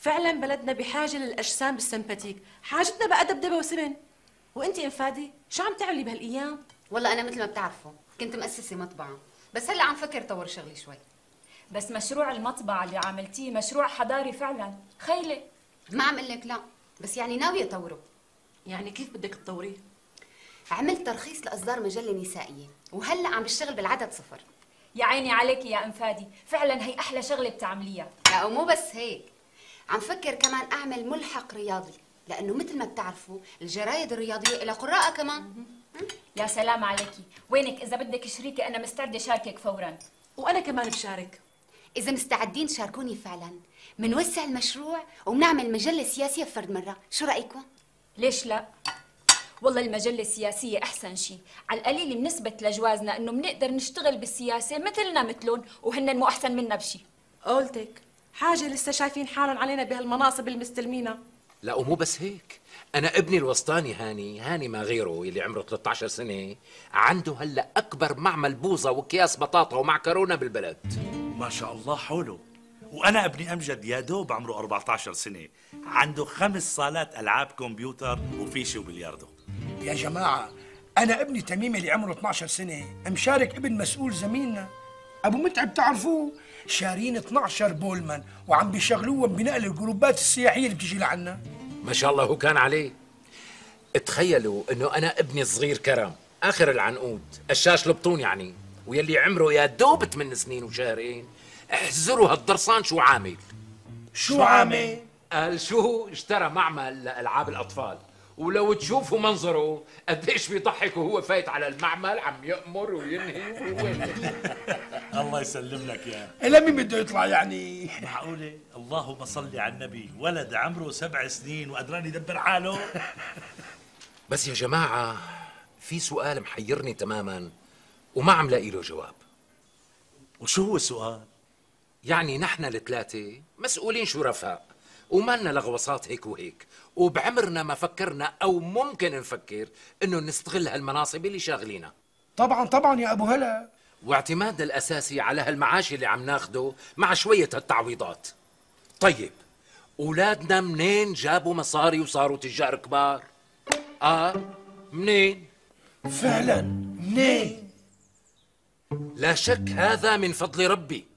فعلا بلدنا بحاجة للأجسام بالسمباتيك حاجتنا بقى دبدبة وسمن. وانتي ام فادي شو عم تعملي بهالأيام؟ والله أنا مثل ما بتعرفوا كنت مؤسسه مطبعة. بس هلأ عم فكر طور شغلي شوي. بس مشروع المطبعة اللي عملتيه مشروع حضاري فعلا. خيلة. ما عم لك لا. بس يعني ناوية اطوره يعني كيف بدك تطوريه عملت ترخيص لإصدار مجلة نسائية وهلأ عم بشتغل بالعدد صفر. يا عيني عليك يا ام فادي فعلا هي أحلى شغلة بتعمليها. لا ومو بس هيك. عم فكر كمان أعمل ملحق رياضي لأنه مثل ما بتعرفوا الجرايد الرياضية لها قراءة كمان. يا سلام عليكي. وينك؟ إذا بدك شريكة أنا مستعدة شاركك فورا. وأنا كمان بشارك. إذا مستعدين تشاركوني فعلا. منوسع المشروع وبنعمل مجلة سياسية بفرد مرة. شو رأيكم؟ ليش لا؟ والله المجلة السياسية أحسن شيء على القليل بنثبت لجوازنا إنه بنقدر نشتغل بالسياسة مثلنا مثلهم وهن مو أحسن منا بشي. قولتك حاجة لسه شايفين حالهم علينا بهالمناصب المستلمينة لا ومو بس هيك. أنا ابني الوسطاني هاني هاني ما غيره يلي عمره 13 سنة عنده هلأ أكبر معمل بوظة وأكياس بطاطا ومعكرونه بالبلد. ما شاء الله حوله. وأنا ابني أمجد يا دوب عمره 14 سنة. عنده خمس صالات ألعاب كمبيوتر وفيشه وبلياردو. يا جماعة أنا ابني تميم اللي عمره 12 سنة. مشارك ابن مسؤول زميلنا. أبو متعب تعرفوه؟ شارين 12 بولمان وعم بيشغلوهم بنقل الجروبات السياحية اللي بتيجي لعنا. ما شاء الله هو كان عليه. تخيلوا إنه أنا ابني الصغير كرم. آخر العنقود. الشاش البطون يعني. ويلي عمره يا دوب 8 سنين وشهرين. احزروا هالضرسان شو عامل؟ شو عامل؟ قال شو؟ اشترى معمل لألعاب الأطفال. ولو تشوفوا منظره قديش بيضحك وهو فايت على المعمل عم يأمر وينهي (laughs) الله يسلم لك يا. إلا مين بده يطلع يعني؟ معقولة؟ اللهم صل على النبي. ولد عمره سبع سنين وقدران يدبر حاله. (laughs) بس يا جماعة في سؤال محيرني تماما. وما عم لاقي له جواب وشو هو السؤال؟ يعني نحن الثلاثة مسؤولين شرفاء ومالنا لغوصات هيك وهيك وبعمرنا ما فكرنا أو ممكن نفكر إنه نستغل هالمناصب اللي شاغلينا طبعا طبعا يا أبو هلا واعتمادنا الأساسي على هالمعاش اللي عم ناخده مع شوية هالتعويضات طيب أولادنا منين جابوا مصاري وصاروا تجار كبار؟ آه منين؟ فعلا منين؟ لا شك هذا من فضل ربي.